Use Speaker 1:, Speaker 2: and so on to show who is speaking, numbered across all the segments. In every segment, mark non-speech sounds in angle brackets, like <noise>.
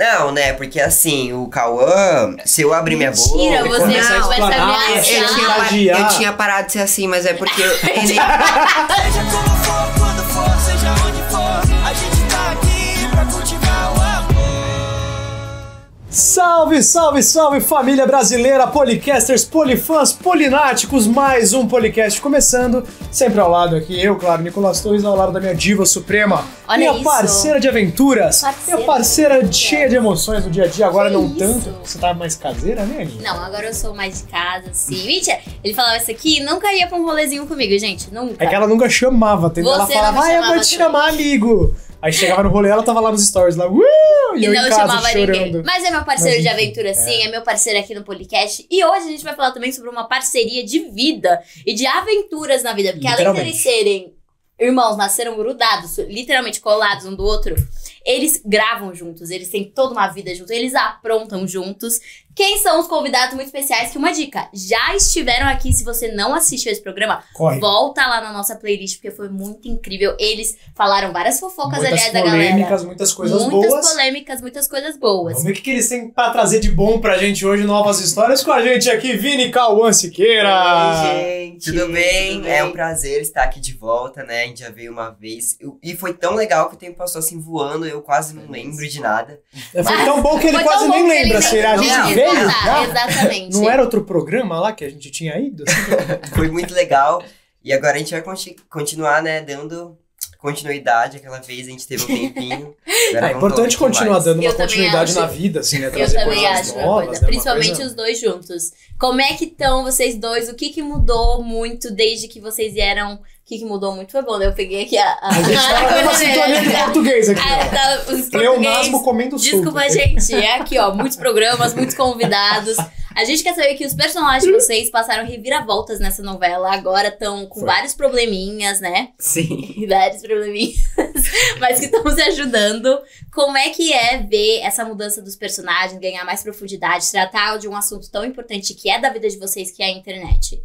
Speaker 1: Não, né? Porque assim, o Cauã, se eu abrir minha boca.
Speaker 2: Mentira, você
Speaker 1: começa a
Speaker 2: não,
Speaker 1: explanar,
Speaker 2: essa
Speaker 1: eu,
Speaker 2: ameaça.
Speaker 1: tinha, eu tinha parado de ser assim, mas é porque. eu- <laughs> ele-
Speaker 3: Seja como for, quando for, seja onde for,
Speaker 4: Salve, salve, salve família brasileira, policasters, polifãs, polináticos, mais um podcast começando. Sempre ao lado aqui, eu, claro, Nicolas Torres, ao lado da minha diva suprema,
Speaker 2: Olha
Speaker 4: minha
Speaker 2: isso.
Speaker 4: parceira de aventuras,
Speaker 2: Parceira
Speaker 4: minha parceira
Speaker 2: de
Speaker 4: cheia de emoções no dia a dia, agora
Speaker 2: Que
Speaker 4: não
Speaker 2: isso?
Speaker 4: tanto. Você tá mais caseira, né, Aninha?
Speaker 2: Não, agora eu sou mais de casa, assim. Mentira, ele falava isso aqui nunca ia pra um rolezinho comigo, gente. Nunca.
Speaker 4: É que ela nunca chamava, entendeu? Ela falava, ah, eu vou te
Speaker 2: também."
Speaker 4: chamar, amigo. Aí chegava no rolê, ela tava lá nos stories, lá, uh! E,
Speaker 2: E
Speaker 4: eu
Speaker 2: não
Speaker 4: em casa
Speaker 2: chamava
Speaker 4: chorando.
Speaker 2: ninguém. Mas é meu parceiro
Speaker 4: Mas,
Speaker 2: de aventura, sim. É. meu parceiro aqui no podcast. E hoje a gente vai falar também sobre uma parceria de vida e de aventuras na vida. Porque além de eles serem irmãos, nasceram grudados, literalmente colados um do outro, eles gravam juntos, eles têm toda uma vida juntos, eles aprontam juntos. Quem são os convidados muito especiais? Que uma dica, já estiveram aqui, se você não assistiu esse programa,
Speaker 4: Corre.
Speaker 2: volta lá na nossa playlist, porque foi muito incrível. Eles falaram várias fofocas,
Speaker 4: Muitas
Speaker 2: aliás, da galera.
Speaker 4: polêmicas, muitas coisas
Speaker 2: muitas
Speaker 4: boas.
Speaker 2: polêmicas, muitas coisas boas.
Speaker 4: Vamos ver o que, que eles têm pra trazer de bom pra gente hoje, novas histórias. Com a gente aqui, Vini Cauã Siqueira.
Speaker 1: Oi, gente, tudo bem?
Speaker 2: tudo
Speaker 1: É
Speaker 2: bem?
Speaker 1: um prazer estar aqui de volta, né? A gente já veio uma vez. Eu- E foi tão legal que o tempo passou assim voando, eu quase não lembro de nada.
Speaker 4: É, Foi tão bom que ele quase nem lembra.
Speaker 2: nem
Speaker 4: Se a gente veio
Speaker 2: Exatamente.
Speaker 4: Não era outro programa lá que a gente tinha ido? <laughs>
Speaker 1: Foi muito legal. E agora a gente vai conti- continuar, né, dando continuidade. Aquela vez a gente teve um tempinho. <laughs> Agora
Speaker 4: é importante
Speaker 1: um
Speaker 4: continuar
Speaker 1: mais.
Speaker 4: dando
Speaker 2: Eu
Speaker 4: uma
Speaker 2: também
Speaker 4: continuidade
Speaker 2: acho.
Speaker 4: na vida, assim, né?
Speaker 2: Eu
Speaker 4: Trazer
Speaker 2: também
Speaker 4: coisas
Speaker 2: acho uma
Speaker 4: novas,
Speaker 2: coisa.
Speaker 4: né? Uma
Speaker 2: Principalmente
Speaker 4: coisa-
Speaker 2: os dois juntos. Como é que estão vocês dois? O que que mudou muito desde que vocês vieram? O que que mudou muito foi bom, né? Eu peguei aqui a...
Speaker 4: A gente <laughs> tava numa sintonia de português aqui,
Speaker 2: Ah,
Speaker 4: ó.
Speaker 2: tá, os português.
Speaker 4: comendo.
Speaker 2: Desculpa, gente. É aqui, ó. Muitos programas, muitos convidados. A gente quer saber que os personagens de vocês passaram reviravoltas nessa novela. Agora estão com
Speaker 4: Foi.
Speaker 2: vários probleminhas, né?
Speaker 1: Sim.
Speaker 2: vários probleminhas, <laughs> mas que estão se ajudando. Como é que é ver essa mudança dos personagens, ganhar mais profundidade, tratar de um assunto tão importante que é da vida de vocês, que é a internet?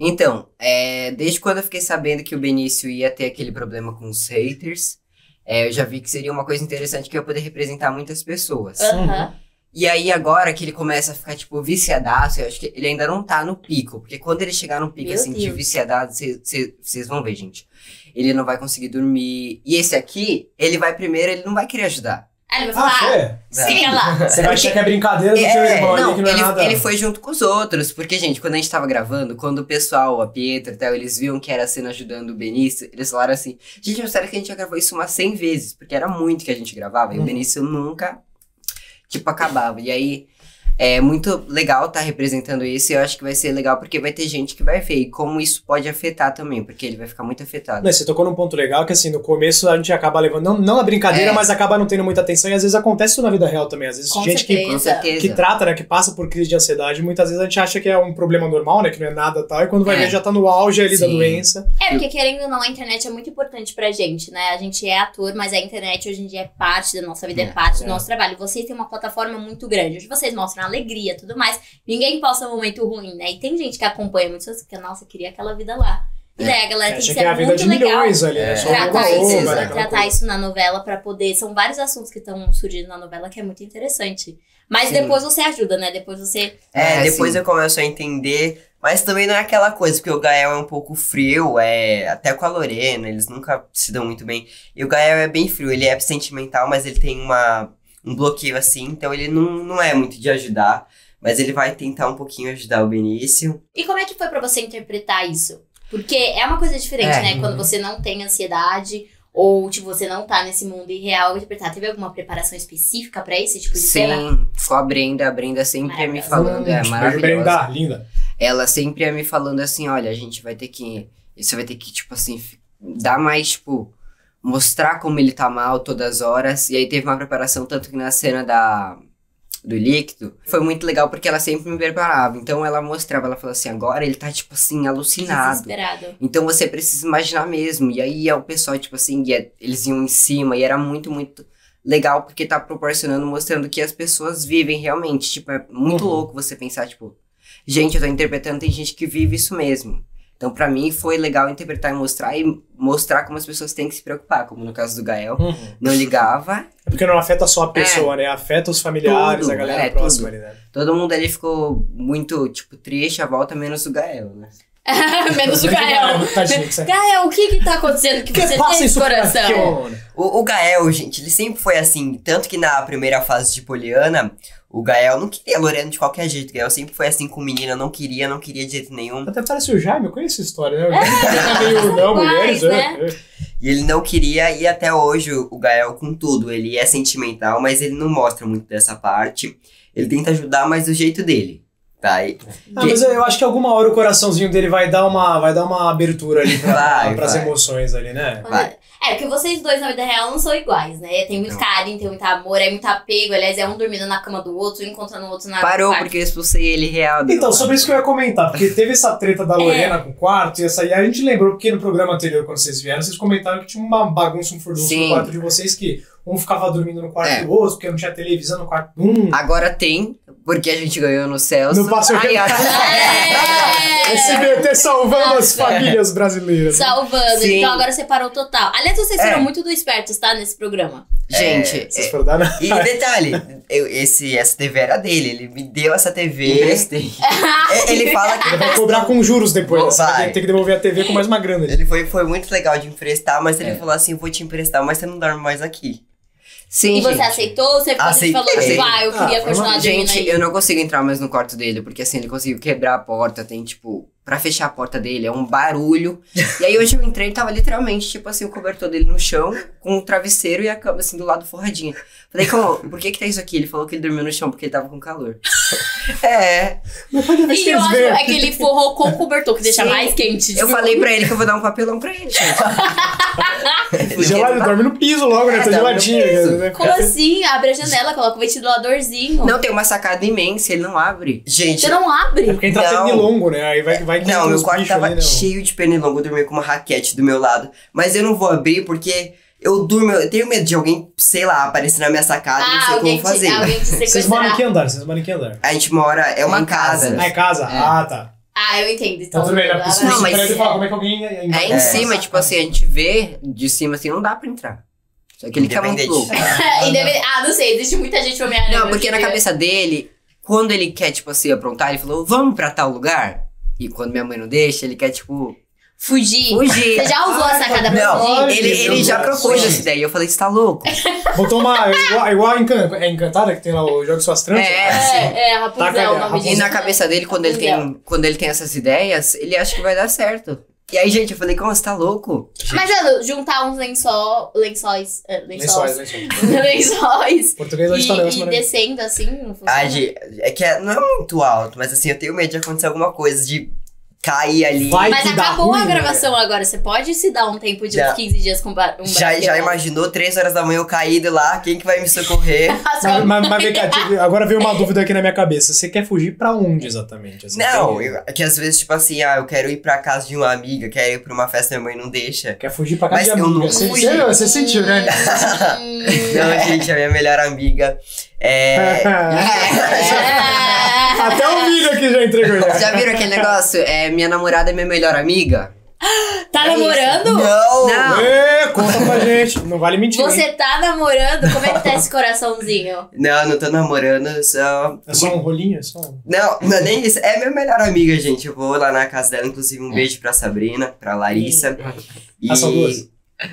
Speaker 1: Então, é, desde quando eu fiquei sabendo que o Benício ia ter aquele problema com os haters, é, eu já vi que seria uma coisa interessante que eu ia poder representar muitas pessoas.
Speaker 2: Aham.
Speaker 1: E aí, agora que ele começa a ficar, tipo, viciadaço, eu acho que ele ainda não tá no pico. Porque quando ele chegar no pico,
Speaker 2: Meu
Speaker 1: assim, de
Speaker 2: Deus.
Speaker 1: viciadado, vocês vão ver, gente. Ele não vai conseguir dormir. E esse aqui, ele vai primeiro, ele não vai querer ajudar.
Speaker 2: Aí ele vai
Speaker 4: Ah,
Speaker 2: falar,
Speaker 4: é?
Speaker 2: ah, fica lá. <laughs>
Speaker 4: Você vai achar que é brincadeira do
Speaker 1: É,
Speaker 4: irmão ali,
Speaker 1: não,
Speaker 4: que não é
Speaker 1: ele,
Speaker 4: nada...
Speaker 1: ele foi junto com os outros. Porque, gente, quando a gente tava gravando, quando o pessoal, a Pietra e tal, eles viam que era a cena ajudando o Benício, eles falaram assim: gente, mas sério que a gente já gravou isso umas 100 vezes? Porque era muito que a gente gravava. E
Speaker 4: Uhum.
Speaker 1: o Benício nunca, tipo, acabava. E aí. É muito legal estar representando isso e eu acho que vai ser legal porque vai ter gente que vai ver e como isso pode afetar também, porque ele vai ficar muito afetado.
Speaker 4: Não, você tocou num ponto legal que assim, no começo a gente acaba levando, não, não na brincadeira,
Speaker 1: É.
Speaker 4: mas acaba não tendo muita atenção e às vezes acontece isso na vida real também. Às vezes
Speaker 2: Com
Speaker 4: gente que,
Speaker 2: certeza.
Speaker 1: Certeza.
Speaker 4: que trata, né, que passa por crise de ansiedade, muitas vezes a gente acha que é um problema normal, né, que não é nada tal, e quando vai
Speaker 1: É.
Speaker 4: ver já tá no auge ali da
Speaker 1: Sim.
Speaker 4: doença.
Speaker 2: É, porque querendo ou não, a internet é muito importante pra gente, né? A gente é ator, mas a internet hoje em dia é parte da nossa vida, é,
Speaker 1: É,
Speaker 2: parte
Speaker 4: é.
Speaker 2: do nosso trabalho. Vocês têm uma plataforma muito grande, onde vocês mostram alegria tudo mais. Ninguém posta um momento ruim, né? E tem gente que acompanha muito, assim, que, nossa, queria aquela vida lá. E daí a galera tem
Speaker 4: Acha
Speaker 2: que
Speaker 4: que é
Speaker 2: ser
Speaker 4: a vida
Speaker 2: muito
Speaker 4: de
Speaker 2: legal.
Speaker 4: milhões ali, né?
Speaker 1: É.
Speaker 4: Só
Speaker 2: tratar isso,
Speaker 1: né,
Speaker 4: né, aquela
Speaker 2: tratar isso na novela pra poder. São vários assuntos que estão surgindo na novela que é muito interessante. Mas
Speaker 1: Sim.
Speaker 2: depois você ajuda, né? Depois você.
Speaker 1: É,
Speaker 4: É,
Speaker 1: depois
Speaker 4: sim.
Speaker 1: eu começo a entender. Mas também não é aquela coisa, porque o Gael é um pouco frio, é até com a Lorena, eles nunca se dão muito bem. E o Gael é bem frio, ele é sentimental, mas ele tem uma, um bloqueio assim, então ele não, não é muito de ajudar. Mas ele vai tentar um pouquinho ajudar o Benício.
Speaker 2: E como é que foi pra você interpretar isso? Porque é uma coisa diferente,
Speaker 1: É.
Speaker 2: né? Quando você não tem ansiedade ou tipo, você não tá nesse mundo irreal interpretar. Teve alguma preparação específica pra esse tipo de cena?
Speaker 1: Sim, com a Brenda, a Brenda sempre ia me falando, é maravilhosa.
Speaker 4: Brenda, linda.
Speaker 1: Ela sempre ia me falando assim, olha, a gente vai ter que. Você vai ter que, tipo assim, dar mais, tipo, mostrar como ele tá mal todas as horas. E aí teve uma preparação, tanto que na cena da. Do líquido, foi muito legal porque ela sempre me preparava. Então ela mostrava, ela falou assim: agora ele tá, tipo assim, alucinado.
Speaker 2: Desesperado.
Speaker 1: Então você precisa imaginar mesmo. E aí é o pessoal, tipo assim, ia- eles iam em cima e era muito, muito legal porque tá proporcionando, mostrando que as pessoas vivem realmente. Tipo, é muito
Speaker 4: Uhum.
Speaker 1: louco você pensar, tipo, gente, eu tô interpretando, tem gente que vive isso mesmo. Então, pra mim, foi legal interpretar e mostrar e mostrar como as pessoas têm que se preocupar, como no caso do Gael.
Speaker 4: Uhum.
Speaker 1: Não ligava,
Speaker 4: É porque não afeta só a pessoa, né? Afeta os familiares,
Speaker 1: Tudo,
Speaker 4: a galera
Speaker 1: é,
Speaker 4: próxima
Speaker 1: tudo.
Speaker 4: ali, né?
Speaker 1: todo mundo ali ficou muito, tipo, triste à volta, menos o Gael, né? <laughs>
Speaker 2: Menos o Gael. Gael, o que que tá acontecendo que
Speaker 4: que
Speaker 2: você
Speaker 4: passa
Speaker 2: tem esse
Speaker 4: isso
Speaker 2: coração?
Speaker 5: O, o Gael, gente, ele sempre foi assim. Tanto que na primeira fase de Poliana, o Gael não queria a Lorena de qualquer jeito. O Gael sempre foi assim com menina, não queria, não queria de jeito nenhum.
Speaker 4: Até parece o Jaime, eu conheço essa história, né? É meio não, mulheres, é, é.
Speaker 5: E ele não queria, e até hoje o o Gael, com tudo, ele é sentimental, mas ele não mostra muito dessa parte. Ele tenta ajudar, mas do jeito dele. Tá? E-
Speaker 4: Ah, mas eu acho que alguma hora o coraçãozinho dele vai dar uma, vai dar uma abertura ali pra,
Speaker 5: Vai,
Speaker 4: pras
Speaker 5: vai.
Speaker 4: emoções ali, né?
Speaker 5: Vai.
Speaker 2: É, porque vocês dois na vida real não são iguais, né? Tem muito
Speaker 5: Não.
Speaker 2: carinho, tem muito amor, é muito apego. Aliás, é um dormindo na cama do outro, um encontrando o outro na
Speaker 1: Parou
Speaker 2: quarto.
Speaker 1: porque eu expulsei ele real.
Speaker 4: Então, sobre isso que eu ia comentar, porque teve essa treta da <laughs> Lorena com o quarto, e essa aí a gente lembrou, porque no programa anterior, quando vocês vieram, vocês comentaram que tinha uma bagunça, um furdunço no quarto de vocês, que um ficava dormindo no quarto
Speaker 1: É.
Speaker 4: do outro, porque não tinha televisão no quarto de um.
Speaker 1: Agora tem, porque a gente ganhou no Celso.
Speaker 4: No Passo
Speaker 1: Ai,
Speaker 4: Real.
Speaker 2: É!
Speaker 4: SBT salvando as
Speaker 2: Nossa.
Speaker 4: famílias brasileiras.
Speaker 2: Salvando.
Speaker 1: Sim.
Speaker 2: Então agora separou total. Aliás, vocês
Speaker 5: É.
Speaker 2: foram muito do espertos, tá? Nesse programa.
Speaker 1: Gente,
Speaker 4: Vocês foram dar.
Speaker 5: E detalhe, eu- esse, essa TV era dele, ele me deu essa TV.
Speaker 1: emprestei. <laughs>
Speaker 5: É, Ele fala que
Speaker 4: Ele vai cobrar com juros depois,
Speaker 5: Vai.
Speaker 4: você vai ter que devolver a TV com mais uma grana.
Speaker 5: Ele foi, foi muito legal de emprestar, mas ele
Speaker 1: É.
Speaker 5: falou assim: vou te emprestar, mas você não dorme mais aqui.
Speaker 1: Sim,
Speaker 2: E você
Speaker 1: gente.
Speaker 2: aceitou? Ou você
Speaker 5: Aceitei.
Speaker 2: falou, tipo, ah, eu queria
Speaker 4: Ah,
Speaker 2: continuar dormindo
Speaker 1: Gente,
Speaker 2: aí.
Speaker 1: eu não consigo entrar mais no quarto dele, porque assim, ele conseguiu quebrar a porta, tem tipo. Pra fechar a porta dele é um barulho. e aí hoje eu entrei e tava literalmente, tipo assim, o cobertor dele no chão, com o travesseiro e a cama assim do lado forradinha. Falei, como, por que que tá isso aqui? Ele falou que ele dormiu no chão porque ele tava com calor. <laughs> é.
Speaker 4: Não pode
Speaker 2: E eu acho é que ele forrou com o cobertor, que deixa
Speaker 1: Sim.
Speaker 2: mais quente.
Speaker 1: Eu
Speaker 2: tipo,
Speaker 1: falei pra ele que eu vou dar um papelão pra ele, gente. <laughs>
Speaker 4: Gelado, ele dorme no piso logo, né? Tá
Speaker 1: É,
Speaker 4: geladinho. né?
Speaker 2: Como assim? Abre a janela, coloca o ventiladorzinho.
Speaker 1: Não, tem uma sacada imensa, ele não abre.
Speaker 5: Gente,
Speaker 2: Você não
Speaker 4: É
Speaker 2: abre?
Speaker 4: porque entra
Speaker 5: Não.
Speaker 4: pernilongo, né? Aí vai, vai que
Speaker 5: não, meu quarto tava
Speaker 4: ali, não.
Speaker 5: cheio de pernilongo, eu dormia com uma raquete do meu lado. Mas eu não vou abrir porque eu durmo, eu tenho medo de alguém, sei lá, aparecer na minha sacada e não
Speaker 2: Ah,
Speaker 5: sei como
Speaker 2: te,
Speaker 5: fazer.
Speaker 2: te
Speaker 4: Vocês moram em que andar? Vocês moram em que andar?
Speaker 5: A gente mora, é uma
Speaker 1: Em casa.
Speaker 5: casa.
Speaker 4: Ah, é casa?
Speaker 1: É.
Speaker 4: Ah, tá.
Speaker 2: Ah, eu entendo.
Speaker 4: Então
Speaker 2: Então,
Speaker 4: tudo bem, né?
Speaker 2: dá pra-
Speaker 1: Não,
Speaker 4: você
Speaker 1: mas-
Speaker 4: prédio fala como é que alguém...
Speaker 1: É em
Speaker 5: É.
Speaker 1: cima, tipo assim, a gente vê de cima assim, não dá pra entrar. Só que ele muito
Speaker 5: Independente.
Speaker 1: louco. <laughs> <laughs>
Speaker 2: Ah, não sei, existe muita gente Homem-Aranha.
Speaker 1: Não, porque na cabeça dele, quando ele quer, tipo assim, aprontar, ele falou, vamos pra tal lugar. E quando minha mãe não deixa, ele quer, tipo,
Speaker 2: Fugir.
Speaker 1: fugir.
Speaker 2: Você já usou a sacada pra
Speaker 5: Não,
Speaker 2: fugir?
Speaker 1: Ele, ele já propôs essa ideia. Eu falei, você tá louco? <laughs>
Speaker 4: Botou uma... Igual, igual a Encan- é Encantada, que tem lá o Jogo Suas Tranças?
Speaker 1: É.
Speaker 2: É, é, Rapunzel,
Speaker 4: Taca- Rapunzel.
Speaker 1: E na cabeça dele, quando ele, tem, quando ele tem essas ideias, ele acha que vai dar certo. E aí, gente, eu falei, como você tá louco?
Speaker 2: Mas, mano, juntar uns lençol, lençóis. é,
Speaker 4: Lençóis,
Speaker 2: lençóis. <laughs>
Speaker 4: lençóis.
Speaker 2: lençóis.
Speaker 4: Português hoje tá
Speaker 2: E,
Speaker 4: negócio
Speaker 2: e descendo assim, não funciona.
Speaker 5: Ah, de- é que é- não é muito alto, mas assim, eu tenho medo de acontecer alguma coisa, de cair ali.
Speaker 4: Vai
Speaker 2: Mas acabou
Speaker 4: ruim,
Speaker 2: a
Speaker 4: né?
Speaker 2: gravação agora. Você pode se dar um tempo de
Speaker 5: Já.
Speaker 2: uns 15 dias com um
Speaker 5: Já, já imaginou, três horas da manhã eu caído lá, quem que vai me socorrer? <laughs>
Speaker 4: Mas, mas, mas vem cá, tipo, agora veio uma dúvida aqui na minha cabeça. Você quer fugir pra onde exatamente? assim?
Speaker 5: Não, eu, é que às vezes, tipo assim, ah, eu quero ir pra casa de uma amiga, quero ir pra uma festa, minha mãe não deixa.
Speaker 4: Quer fugir pra casa
Speaker 5: Mas
Speaker 4: de
Speaker 5: eu
Speaker 4: amiga.
Speaker 5: não
Speaker 4: Você,
Speaker 5: fugi.
Speaker 4: você, você sentiu, né? <laughs>
Speaker 5: Não, gente, a minha melhor amiga é. <laughs>
Speaker 2: É.
Speaker 4: Até o vídeo aqui já entregou. Já.
Speaker 1: Já viram aquele negócio? É, minha namorada é minha melhor amiga.
Speaker 2: Tá
Speaker 1: É isso.
Speaker 2: namorando?
Speaker 5: Não!
Speaker 1: Não.
Speaker 4: Ê, conta pra gente. Não vale mentir. hein?
Speaker 2: Você tá namorando? Como é que tá esse coraçãozinho?
Speaker 5: Não, não tô namorando, só.
Speaker 4: É só um rolinho? É só um...
Speaker 5: Não, não é nem isso. É minha melhor amiga, gente. Eu vou lá na casa dela, inclusive um beijo pra Sabrina, pra Larissa. E...
Speaker 4: Ah, são duas?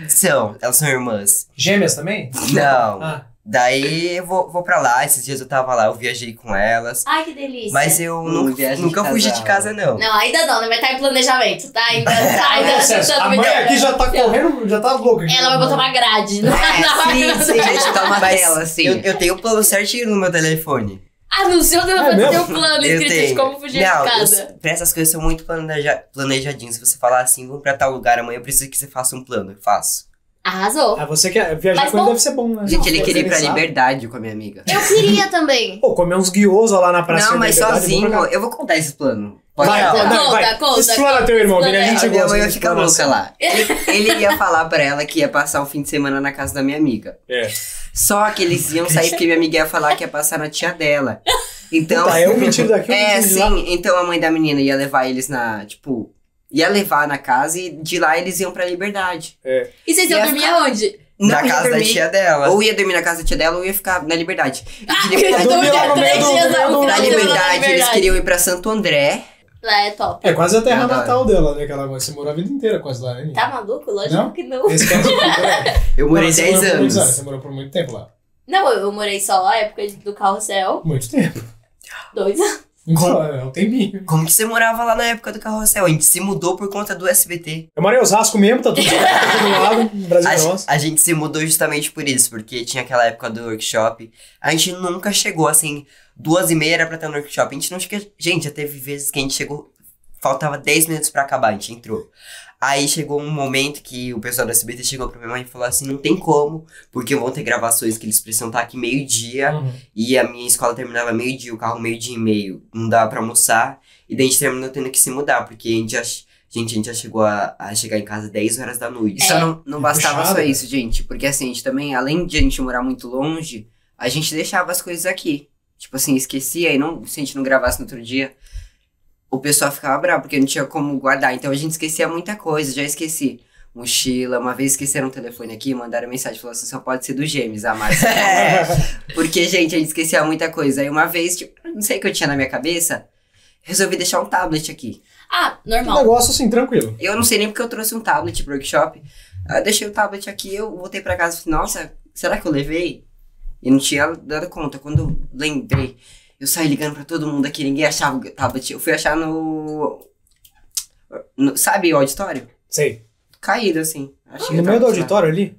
Speaker 5: São, elas são irmãs.
Speaker 4: Gêmeas também?
Speaker 5: Não.
Speaker 4: Ah,
Speaker 5: Daí eu vou, vou pra lá, esses dias eu tava lá, eu viajei com elas.
Speaker 2: Ai, que delícia.
Speaker 5: Mas eu
Speaker 1: Hum,
Speaker 5: nunca,
Speaker 1: viagem de
Speaker 5: nunca fugi de casa, não.
Speaker 2: Não, ainda não, né? Vai estar em planejamento, tá? Ainda tá, ainda tentando
Speaker 4: a mãe aqui já tá correndo, já tá louca. aqui.
Speaker 2: Ela vai botar uma grade. Não,
Speaker 1: É, sim, sim, <laughs> gente, tá uma tela, assim.
Speaker 5: Eu, eu tenho o plano certinho no meu telefone.
Speaker 2: Ah, no seu
Speaker 4: É
Speaker 2: telefone tem
Speaker 4: mesmo?
Speaker 2: um plano
Speaker 5: Eu
Speaker 2: escrito de
Speaker 5: tenho.
Speaker 2: como fugir
Speaker 5: não,
Speaker 2: de casa.
Speaker 5: eu- pra essas coisas são muito planeja, planejadinhos. Se você falar assim, vamos pra tal lugar amanhã, eu preciso que você faça um plano. Eu faço.
Speaker 2: Arrasou.
Speaker 4: Ah, você quer viajar
Speaker 2: Mas
Speaker 4: com ele
Speaker 2: bom-
Speaker 4: deve ser bom, né?
Speaker 1: Gente, ele queria ir pra liberdade com a minha amiga.
Speaker 2: Eu queria <laughs> também.
Speaker 4: Pô, comer uns guiosa lá na praça
Speaker 1: Não, mas sozinho, eu vou contar esse plano. Pode
Speaker 4: Vai,
Speaker 1: falar.
Speaker 4: vai,
Speaker 2: Conta,
Speaker 4: vai.
Speaker 2: conta,
Speaker 4: Explora
Speaker 2: conta.
Speaker 4: teu irmão, Vini, a gente
Speaker 1: A minha mãe vai ficar louca lá. <laughs> Ele, ele ia falar pra ela que ia passar o fim de semana na casa da minha amiga.
Speaker 4: É.
Speaker 1: Só que eles iam sair porque minha amiga ia falar que ia passar na tia dela. Então.
Speaker 4: Puta, é um mentira daqui, um <laughs>
Speaker 1: É, sim. Então a mãe da menina ia levar eles na, tipo, ia levar na casa e de lá eles iam pra liberdade.
Speaker 2: E vocês iam
Speaker 1: Ia
Speaker 2: dormir
Speaker 1: ficar-
Speaker 2: aonde?
Speaker 5: Na
Speaker 1: ia
Speaker 5: casa da tia dela.
Speaker 1: Ou ia dormir na casa da tia dela ou ia ficar na liberdade.
Speaker 2: Ah,
Speaker 1: De liberdade,
Speaker 2: eu final
Speaker 1: na liberdade, eles queriam ir pra Santo André.
Speaker 2: Lá é top.
Speaker 4: É quase a terra
Speaker 1: Adoro.
Speaker 4: natal dela, né? Que ela você morou a vida inteira quase lá, né?
Speaker 2: Tá maluco? Lógico
Speaker 4: Não?
Speaker 2: que não.
Speaker 4: Esquece <laughs>
Speaker 1: Eu morei
Speaker 4: Não, você
Speaker 1: 10
Speaker 4: morou por muitos
Speaker 1: anos.
Speaker 4: Você morou por muito tempo lá.
Speaker 2: Não, eu, eu morei só a época do carrossel.
Speaker 4: Muito tempo.
Speaker 2: Dois anos.
Speaker 4: Então, é um tempinho.
Speaker 5: Como que você morava lá na época do carrossel? A gente se mudou por conta do SBT.
Speaker 4: Eu morei em Osasco mesmo, tá tudo tá tudo do lado. <laughs> Brasil
Speaker 5: A,
Speaker 4: é nosso.
Speaker 5: a gente se mudou justamente por isso, porque tinha aquela época do workshop. A gente nunca chegou assim, duas e meia era pra estar no workshop. A gente não chega. Gente, já teve vezes que a gente chegou. Faltava 10 minutos pra acabar, a gente entrou. Aí chegou um momento que o pessoal da SBT chegou pra minha mãe e falou assim: não tem como, porque vão ter gravações que eles precisam estar aqui meio-dia.
Speaker 4: Uhum.
Speaker 5: E a minha escola terminava meio-dia, o carro meio-dia e meio. Não dava pra almoçar. E daí a gente terminou tendo que se mudar, porque a gente já, gente, a gente já chegou a, a chegar em casa 10 horas da noite.
Speaker 1: E só não, não bastava
Speaker 4: puxado,
Speaker 1: só isso, gente. Porque assim, a gente também, além de a gente morar muito longe, a gente deixava as coisas aqui. Tipo assim, esquecia e não, se a gente não gravasse no outro dia, o pessoal ficava bravo, porque não tinha como guardar. Então a gente esquecia muita coisa, já esqueci. Mochila, uma vez esqueceram o telefone aqui, mandaram mensagem, falou assim, só pode ser do gêmeos, a Márcia. <laughs> Porque, gente, a gente esquecia muita coisa. Aí uma vez, tipo, não sei o que eu tinha na minha cabeça, resolvi deixar um tablet aqui.
Speaker 2: Ah,
Speaker 4: Um
Speaker 2: normal.
Speaker 4: negócio assim, tranquilo.
Speaker 1: Eu não sei nem porque eu trouxe um tablet pro workshop. Eu deixei o tablet aqui, eu voltei pra casa e falei, nossa, será que eu levei? E não tinha dado conta. Quando lembrei, eu saí ligando pra todo mundo aqui, ninguém achava o tablet. Eu fui achar no. no- sabe o auditório?
Speaker 4: Sei.
Speaker 1: Caído, assim. Achei
Speaker 4: No meio do auditório ali?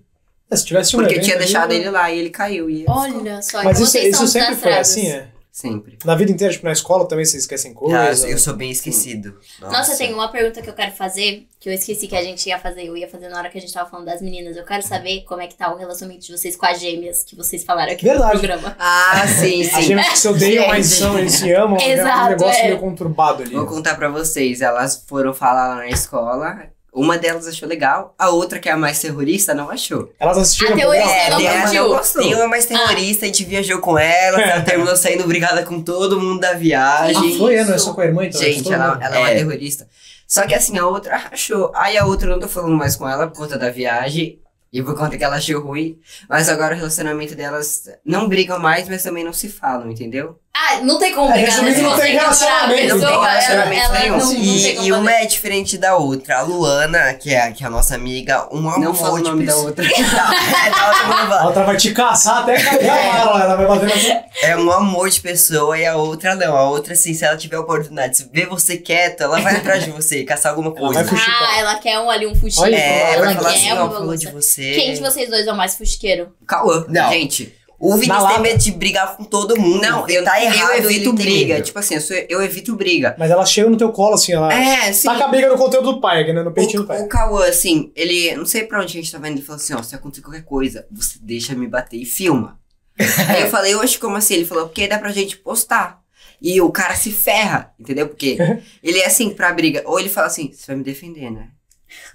Speaker 4: É, se tivesse um
Speaker 1: Porque eu tinha
Speaker 4: ali,
Speaker 1: deixado
Speaker 4: eu-
Speaker 1: ele lá e ele caiu. E
Speaker 2: Olha só,
Speaker 4: Mas
Speaker 2: então
Speaker 4: isso,
Speaker 2: vocês
Speaker 4: isso sempre foi assim, é?
Speaker 1: Sempre.
Speaker 4: Na vida inteira, tipo, na escola também vocês esquecem
Speaker 5: Ah,
Speaker 4: coisas.
Speaker 5: eu sou bem esquecido.
Speaker 2: Nossa, tem uma pergunta que eu quero fazer, que eu esqueci que a gente ia fazer. Eu ia fazer na hora que a gente tava falando das meninas. Eu quero saber como é que tá o relacionamento de vocês com as gêmeas que vocês falaram aqui
Speaker 4: Verdade.
Speaker 2: no programa.
Speaker 1: Ah, sim,
Speaker 4: As
Speaker 1: sim.
Speaker 4: gêmeas que se odeiam, mas são, eles se amam. é um
Speaker 2: Exato,
Speaker 4: negócio
Speaker 2: é.
Speaker 4: meio conturbado ali.
Speaker 1: Vou contar pra vocês. Elas foram falar lá na escola. Uma delas achou legal, a outra, que é a mais terrorista, não achou.
Speaker 4: Elas assistiram
Speaker 2: A
Speaker 4: programa?
Speaker 2: é, não curtiu.
Speaker 1: não gostou.
Speaker 5: tem uma mais terrorista, a gente viajou com ela, ela <laughs> terminou saindo brigada com todo mundo da viagem.
Speaker 4: Ah, foi, é, não é só com a irmã, então? é com
Speaker 1: Gente, ela,
Speaker 4: mundo.
Speaker 1: ela é uma
Speaker 5: É.
Speaker 1: terrorista. Só que assim, a outra achou. Aí a outra eu não tô falando mais com ela por conta da viagem. E por conta que ela achou ruim. Mas agora o relacionamento delas não brigam mais, mas também não se falam, entendeu?
Speaker 2: Ah, não tem como
Speaker 4: É,
Speaker 2: brigar, né? Se
Speaker 4: não
Speaker 2: você
Speaker 4: tem relacionamento,
Speaker 2: pessoa,
Speaker 1: não tem
Speaker 2: ela,
Speaker 1: relacionamento
Speaker 2: ela
Speaker 1: nenhum.
Speaker 2: não, não tem
Speaker 5: E,
Speaker 2: como
Speaker 5: e uma é diferente da outra. A Luana, que é, que é a nossa amiga, um amor
Speaker 1: não fala o
Speaker 5: de
Speaker 1: nome da outra. <laughs>
Speaker 5: Mundo
Speaker 4: A outra vai te caçar até cagar ela, ela vai bater na sua...
Speaker 5: É um amor de pessoa e a outra não. A outra, assim, se ela tiver a oportunidade de ver você quieto, ela vai atrás de você, caçar alguma
Speaker 4: Ela vai
Speaker 5: coisa.
Speaker 4: fugir.
Speaker 2: Ah, ela quer um ali, um fuxico.
Speaker 4: Olha,
Speaker 5: É,
Speaker 2: ela
Speaker 5: vai falar
Speaker 2: quer
Speaker 5: assim,
Speaker 2: uma
Speaker 5: ó, falou de
Speaker 2: bagunça.
Speaker 5: Você.
Speaker 2: Quem de vocês dois é o mais fusqueiro?
Speaker 1: Cauã.
Speaker 5: Não.
Speaker 1: Gente.
Speaker 5: O Vinícius tem medo de brigar com todo mundo.
Speaker 1: Não, eu,
Speaker 5: tá errado,
Speaker 1: eu evito briga. Tipo assim, eu, sou- eu evito briga.
Speaker 4: Mas ela chega no teu colo, assim, ela...
Speaker 1: É, sim.
Speaker 4: Taca a briga no conteúdo do pai, né? No peitinho do pai.
Speaker 1: o Cauã, assim, ele. Não sei pra onde a gente tá vendo, ele falou assim: ó, se acontecer qualquer coisa, você deixa me bater e filma. <laughs> Aí eu falei, oxe, como assim? Ele falou, porque dá pra gente postar. E o cara se ferra, entendeu? Porque <laughs> ele é assim pra briga. Ou ele fala assim: você vai me defender, né?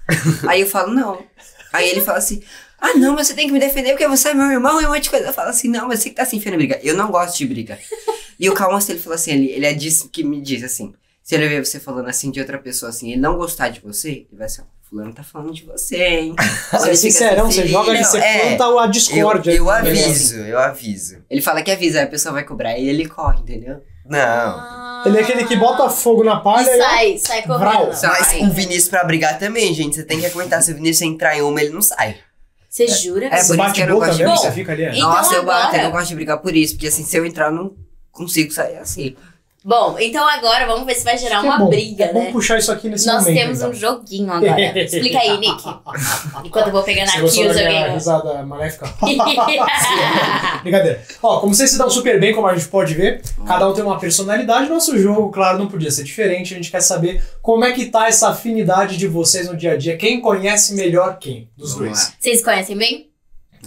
Speaker 1: <laughs> Aí eu falo, não. Aí ele fala assim: ah, não, mas você tem que me defender porque você é meu irmão e um monte de coisa. Eu falo assim: não, mas você que tá se enfiando em briga. Eu não gosto de briga. <laughs> E o Cauã, ele falou assim: ele, ele é disso que me diz assim. Se ele ver você falando assim de outra pessoa assim, ele não gostar de você, ele vai assim, ó, fulano tá falando de você, hein? <laughs>
Speaker 4: Você é sincerão,
Speaker 1: assim,
Speaker 4: você joga ali,
Speaker 5: não,
Speaker 4: você
Speaker 5: é.
Speaker 4: planta a
Speaker 5: Eu,
Speaker 4: discórdia.
Speaker 5: eu
Speaker 4: né?
Speaker 5: aviso, eu aviso.
Speaker 1: Ele fala que avisa, aí a pessoa vai cobrar e ele corre, entendeu?
Speaker 5: Não.
Speaker 4: Ele é aquele que bota fogo na
Speaker 2: E
Speaker 4: palha e...
Speaker 2: sai, sai
Speaker 4: Vral.
Speaker 2: correndo.
Speaker 1: Sai.
Speaker 5: Mas o Vinícius pra brigar também, gente. Você tem que aguentar. Se o Vinícius entrar em uma, ele não sai.
Speaker 2: Você jura?
Speaker 1: É,
Speaker 4: Você
Speaker 1: por isso
Speaker 4: bate
Speaker 1: que eu não
Speaker 4: boca
Speaker 1: gosto de
Speaker 4: mesmo,
Speaker 2: brigar.
Speaker 4: você fica ali, é.
Speaker 2: Então
Speaker 1: Nossa, eu bato,
Speaker 2: agora-
Speaker 1: eu não gosto de brigar por isso, porque assim, se eu entrar, eu não consigo sair assim.
Speaker 2: Bom, então agora vamos ver se vai gerar
Speaker 4: é
Speaker 2: uma
Speaker 4: bom.
Speaker 2: briga,
Speaker 4: Vamos
Speaker 2: né?
Speaker 4: puxar isso aqui nesse
Speaker 2: Nós
Speaker 4: momento,
Speaker 2: temos
Speaker 4: então.
Speaker 2: um joguinho agora. <laughs> Explica aí, Nick. Enquanto eu vou pegando
Speaker 4: Você
Speaker 2: aqui o joguinho.
Speaker 4: risada maléfica? <laughs> Brincadeira. Ó, como vocês se dão super bem, como a gente pode ver, cada um tem uma personalidade. Nosso jogo, claro, não podia ser diferente. A gente quer saber como é que tá essa afinidade de vocês no dia a dia. Quem conhece melhor quem dos
Speaker 1: Vamos
Speaker 4: dois?
Speaker 1: lá.
Speaker 2: Vocês conhecem bem?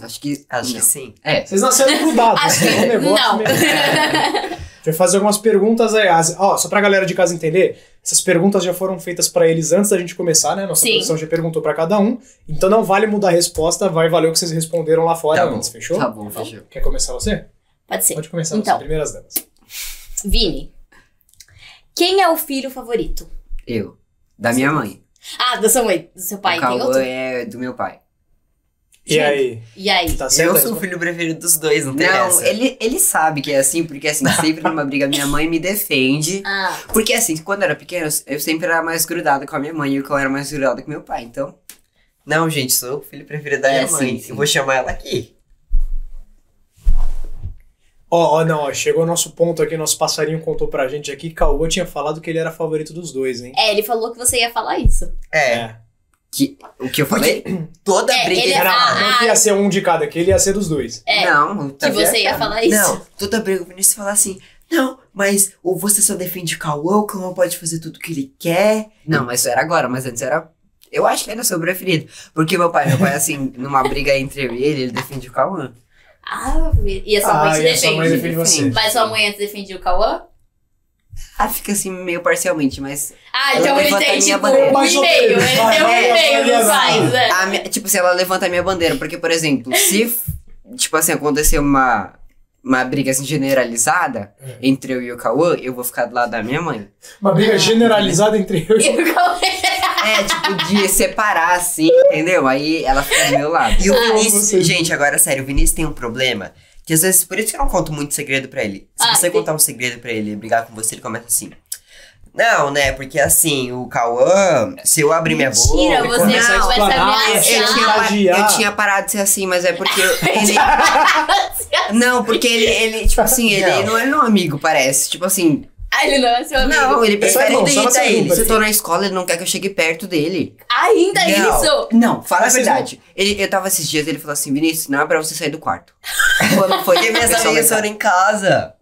Speaker 1: Acho que.
Speaker 5: Acho
Speaker 1: não.
Speaker 5: que sim.
Speaker 1: É.
Speaker 4: Vocês nasceram grudados.
Speaker 2: Acho
Speaker 4: né?
Speaker 2: que
Speaker 4: É um negócio
Speaker 2: não. <laughs>
Speaker 4: gente vai fazer algumas perguntas aí. As- Ó, só pra galera de casa entender, essas perguntas já foram feitas pra eles antes da gente começar, né? Nossa
Speaker 2: Sim.
Speaker 4: produção já perguntou pra cada um. Então não vale mudar a resposta, vai valer o que vocês responderam lá fora
Speaker 5: Tá bom.
Speaker 4: antes, fechou?
Speaker 1: Tá bom, fechou.
Speaker 4: Quer começar você?
Speaker 2: Pode ser.
Speaker 4: Pode começar
Speaker 2: Então.
Speaker 4: você, primeiras damas.
Speaker 2: Vini. Quem é o filho favorito?
Speaker 1: Eu. Da minha mãe.
Speaker 2: Ah, da sua mãe, do seu pai.
Speaker 1: o Cauã é do meu pai.
Speaker 4: E aí?
Speaker 2: E aí?
Speaker 4: Tá certo?
Speaker 5: Eu sou o filho preferido dos dois, não tem
Speaker 1: Não,
Speaker 5: essa.
Speaker 1: ele, ele sabe que é assim, porque assim, <laughs> sempre numa briga minha mãe me defende.
Speaker 2: Ah,
Speaker 1: Porque assim, quando eu era pequeno, eu- eu sempre era mais grudado com a minha mãe e o Cauã era mais grudado com meu pai. Então,
Speaker 5: Não, gente, sou o filho preferido da
Speaker 1: É,
Speaker 5: minha mãe.
Speaker 1: sim.
Speaker 5: Eu vou chamar ela aqui.
Speaker 4: Ó, ó, não, ó, chegou o nosso ponto aqui, nosso passarinho contou pra gente aqui, Cauã tinha falado que ele era favorito dos dois, hein?
Speaker 2: é, ele falou que você ia falar isso.
Speaker 5: É.
Speaker 1: que, o que eu falei? <clears throat>
Speaker 5: Toda
Speaker 2: É,
Speaker 5: briga.
Speaker 2: ele-
Speaker 4: Não,
Speaker 2: Ah,
Speaker 4: não que ia ser um de cada, que ele ia ser dos dois.
Speaker 2: É,
Speaker 1: não, tá
Speaker 2: que você ia falar isso.
Speaker 5: Não, toda briga o Vinícius fala assim: Não, mas ou você só defende o Cauã, o Cauã pode fazer tudo que ele quer.
Speaker 1: Não, mas isso era agora, mas antes era. Eu acho que era seu preferido. Porque meu pai, meu pai, assim, <laughs> numa briga entre eu e ele, ele defende o Cauã.
Speaker 2: Ah, e a sua mãe
Speaker 4: Ah,
Speaker 2: te
Speaker 4: e a sua mãe
Speaker 2: defende.
Speaker 4: defende você.
Speaker 2: Mas sua mãe antes defendia o Cauã?
Speaker 1: Ah, fica assim meio parcialmente, mas.
Speaker 2: Ah, então ele
Speaker 1: levanta a
Speaker 2: tem
Speaker 1: minha
Speaker 2: tipo
Speaker 1: bandeira.
Speaker 2: um e-mail. Ele tem um e-mail
Speaker 4: vai.
Speaker 2: pais, né?
Speaker 1: Tipo, se ela levanta a minha bandeira, porque, por exemplo, se, tipo assim, acontecer uma, uma briga assim, generalizada
Speaker 4: É.
Speaker 1: entre eu e o Cauã, eu vou ficar do lado da minha mãe.
Speaker 4: Uma briga generalizada entre eu e
Speaker 2: o Cauã-
Speaker 1: É, tipo, de separar, assim, entendeu? Aí ela fica do meu lado.
Speaker 5: E o
Speaker 2: Ah,
Speaker 5: Vinícius. Gente, agora sério, o Vinícius tem um problema. Que às vezes, por isso que eu não conto muito segredo pra ele. Se
Speaker 2: Ah,
Speaker 5: você
Speaker 2: sim.
Speaker 5: contar um segredo pra ele e brigar com você, ele começa assim. Não, né? Porque assim, o Cauã, se eu abrir minha boca.
Speaker 2: Mentira, você
Speaker 4: começa a
Speaker 2: começa a
Speaker 4: explanar,
Speaker 2: ameaçar.
Speaker 1: Eu tinha, eu tinha parado de ser assim, mas é porque <laughs> ele. Não, porque ele, ele tipo assim, ele
Speaker 5: Não.
Speaker 1: não. é não amigo, parece. Tipo assim.
Speaker 2: Ah, ele não é seu amigo.
Speaker 1: Não, ele prefere
Speaker 4: na
Speaker 1: irritar ele. Se eu tô na escola, ele não quer que eu chegue perto dele.
Speaker 2: Ainda
Speaker 5: Não.
Speaker 2: isso?
Speaker 1: Não, fala a verdade. Ele, eu tava esses dias, ele falou assim, Vinícius, não é pra você sair do quarto. <laughs> Quando foi
Speaker 5: Porque minhas amigas foram em casa.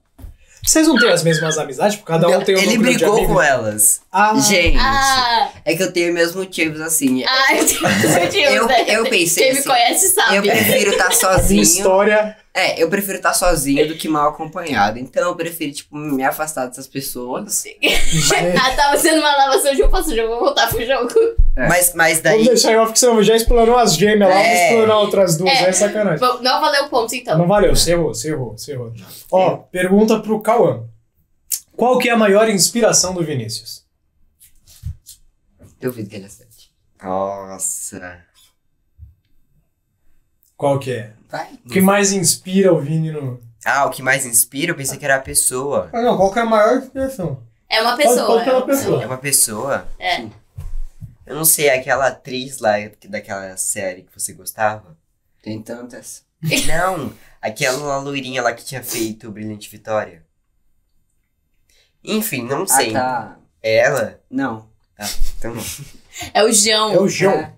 Speaker 4: Vocês não têm as mesmas amizades? Porque cada um
Speaker 5: Não,
Speaker 4: tem um
Speaker 5: ele brigou com elas.
Speaker 4: Ah.
Speaker 1: Gente,
Speaker 2: Ah,
Speaker 1: é que eu tenho meus motivos, assim.
Speaker 2: ah, eu tenho <laughs> motivos,
Speaker 1: Eu-
Speaker 2: né?
Speaker 1: eu pensei
Speaker 2: Quem me
Speaker 1: assim,
Speaker 2: conhece sabe.
Speaker 1: Eu prefiro estar <laughs>
Speaker 4: minha
Speaker 1: sozinho.
Speaker 4: história.
Speaker 1: É, eu prefiro estar sozinho do que mal acompanhado. Então eu prefiro, tipo, me afastar dessas pessoas. <laughs>
Speaker 2: ah, tava sendo uma lavação de roupa suja, eu vou voltar pro jogo.
Speaker 1: É.
Speaker 5: Mas, mas daí.
Speaker 4: Vamos deixar em off que você já explanou as gêmeas lá, vamos
Speaker 5: É.
Speaker 4: explanar outras duas,
Speaker 2: É.
Speaker 4: é sacanagem.
Speaker 2: Bom, Não valeu o ponto, então.
Speaker 4: Não valeu, você errou, você errou, você errou. Ó, pergunta pro Cauã. Qual que é a maior inspiração do Vinícius?
Speaker 1: Duvido que ele acerte.
Speaker 5: Nossa.
Speaker 4: Qual que é?
Speaker 1: Vai.
Speaker 4: O que mais inspira o Vini no...
Speaker 5: Ah, o que mais inspira, eu pensei que era a pessoa.
Speaker 4: Ah, não, qual que é a maior inspiração?
Speaker 2: É uma pessoa.
Speaker 4: pode ter uma
Speaker 2: é uma
Speaker 4: pessoa.
Speaker 5: É uma pessoa?
Speaker 2: É.
Speaker 5: Eu não sei, aquela atriz lá daquela série que você gostava?
Speaker 1: Tem tantas. <laughs>
Speaker 5: Não, aquela loirinha lá que tinha feito o Brilhante Vitória. Enfim, não sei.
Speaker 1: Ah, tá.
Speaker 5: É ela?
Speaker 1: Não.
Speaker 5: Então não.
Speaker 2: É o João.
Speaker 4: É o João.
Speaker 1: É.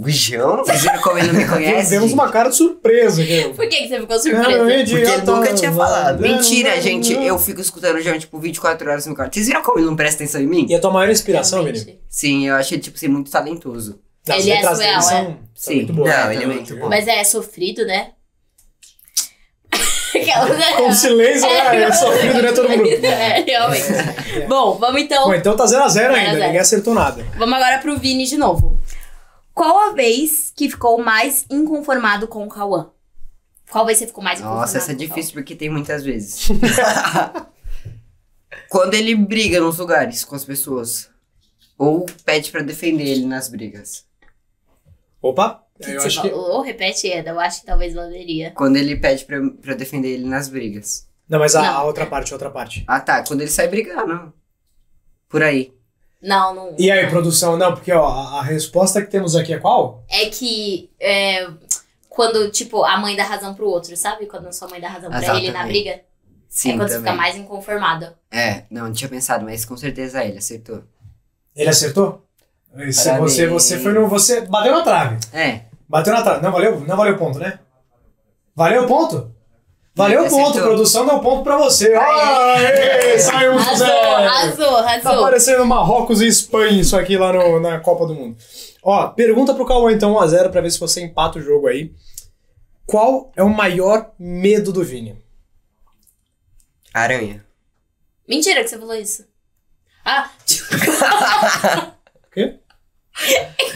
Speaker 5: O João?
Speaker 1: Vocês viram como ele não me <laughs> conhece?
Speaker 4: Temos uma cara de surpresa aqui.
Speaker 2: Por que, que você ficou
Speaker 4: Não,
Speaker 2: surpresa?
Speaker 4: de-
Speaker 5: Porque ele nunca tinha falado.
Speaker 1: Mentira, gente. Eu fico escutando o João, tipo, 24 horas no quarto. Vocês viram como ele não presta atenção em mim?
Speaker 4: E a tua maior inspiração, Vini?
Speaker 2: Realmente.
Speaker 1: Sim, eu achei, tipo, ser muito talentoso.
Speaker 4: As
Speaker 2: Ele é
Speaker 4: são,
Speaker 2: é.
Speaker 4: são
Speaker 1: Sim.
Speaker 4: muito boas.
Speaker 5: Não, ele é muito bom.
Speaker 2: Mas é sofrido, né? <laughs> Né?
Speaker 4: Com silêncio, né? É sofrido, né, todo mundo? <laughs>
Speaker 2: É, realmente. Bom, vamos então.
Speaker 4: Bom, então tá 0x0 ainda,
Speaker 2: Zero a zero.
Speaker 4: ninguém acertou nada.
Speaker 2: Vamos agora pro Vini de novo. Qual a vez que ficou mais inconformado com o Cauã? Qual vez você ficou mais inconformado?
Speaker 1: Nossa, essa é difícil porque tem muitas vezes. <laughs> Quando ele briga nos lugares com as pessoas. Ou pede pra defender ele nas brigas.
Speaker 4: Opa?
Speaker 2: Que
Speaker 4: eu acho que...
Speaker 2: falou? repete, Eda. Eu acho que talvez valeria.
Speaker 1: Quando ele pede pra, pra defender ele nas brigas.
Speaker 4: Não, mas a,
Speaker 2: Não.
Speaker 4: a outra parte, a outra parte.
Speaker 1: Ah, tá. Quando ele sai brigando. Por aí.
Speaker 2: Não, não.
Speaker 4: E aí, produção? Não, porque ó, a, a resposta que temos aqui é qual?
Speaker 2: É que é, quando, tipo, a mãe dá razão pro outro, sabe? Quando sua mãe dá razão pra ele na briga.
Speaker 1: Sim,
Speaker 2: é quando você
Speaker 1: também.
Speaker 2: fica mais inconformado.
Speaker 1: É, não, não tinha pensado, mas com certeza ele acertou.
Speaker 4: Ele acertou? Esse-
Speaker 1: Parabéns.
Speaker 4: você, você foi no. Você bateu na trave.
Speaker 1: É.
Speaker 4: Bateu na trave. Não valeu, não valeu ponto, né? Valeu ponto? Valeu
Speaker 1: Ele
Speaker 4: ponto, produção deu ponto pra você. Aê, saiu um
Speaker 2: Arrasou,
Speaker 4: zero.
Speaker 2: arrasou,
Speaker 4: Tá
Speaker 2: arrasou.
Speaker 4: parecendo Marrocos e Espanha isso aqui lá no- na Copa do Mundo. Ó, pergunta pro Cauã então 1x0 pra ver se você empata o jogo aí. Qual é o maior medo do Vini?
Speaker 5: Aranha.
Speaker 2: Mentira que você falou isso. Ah,
Speaker 4: O <laughs> quê?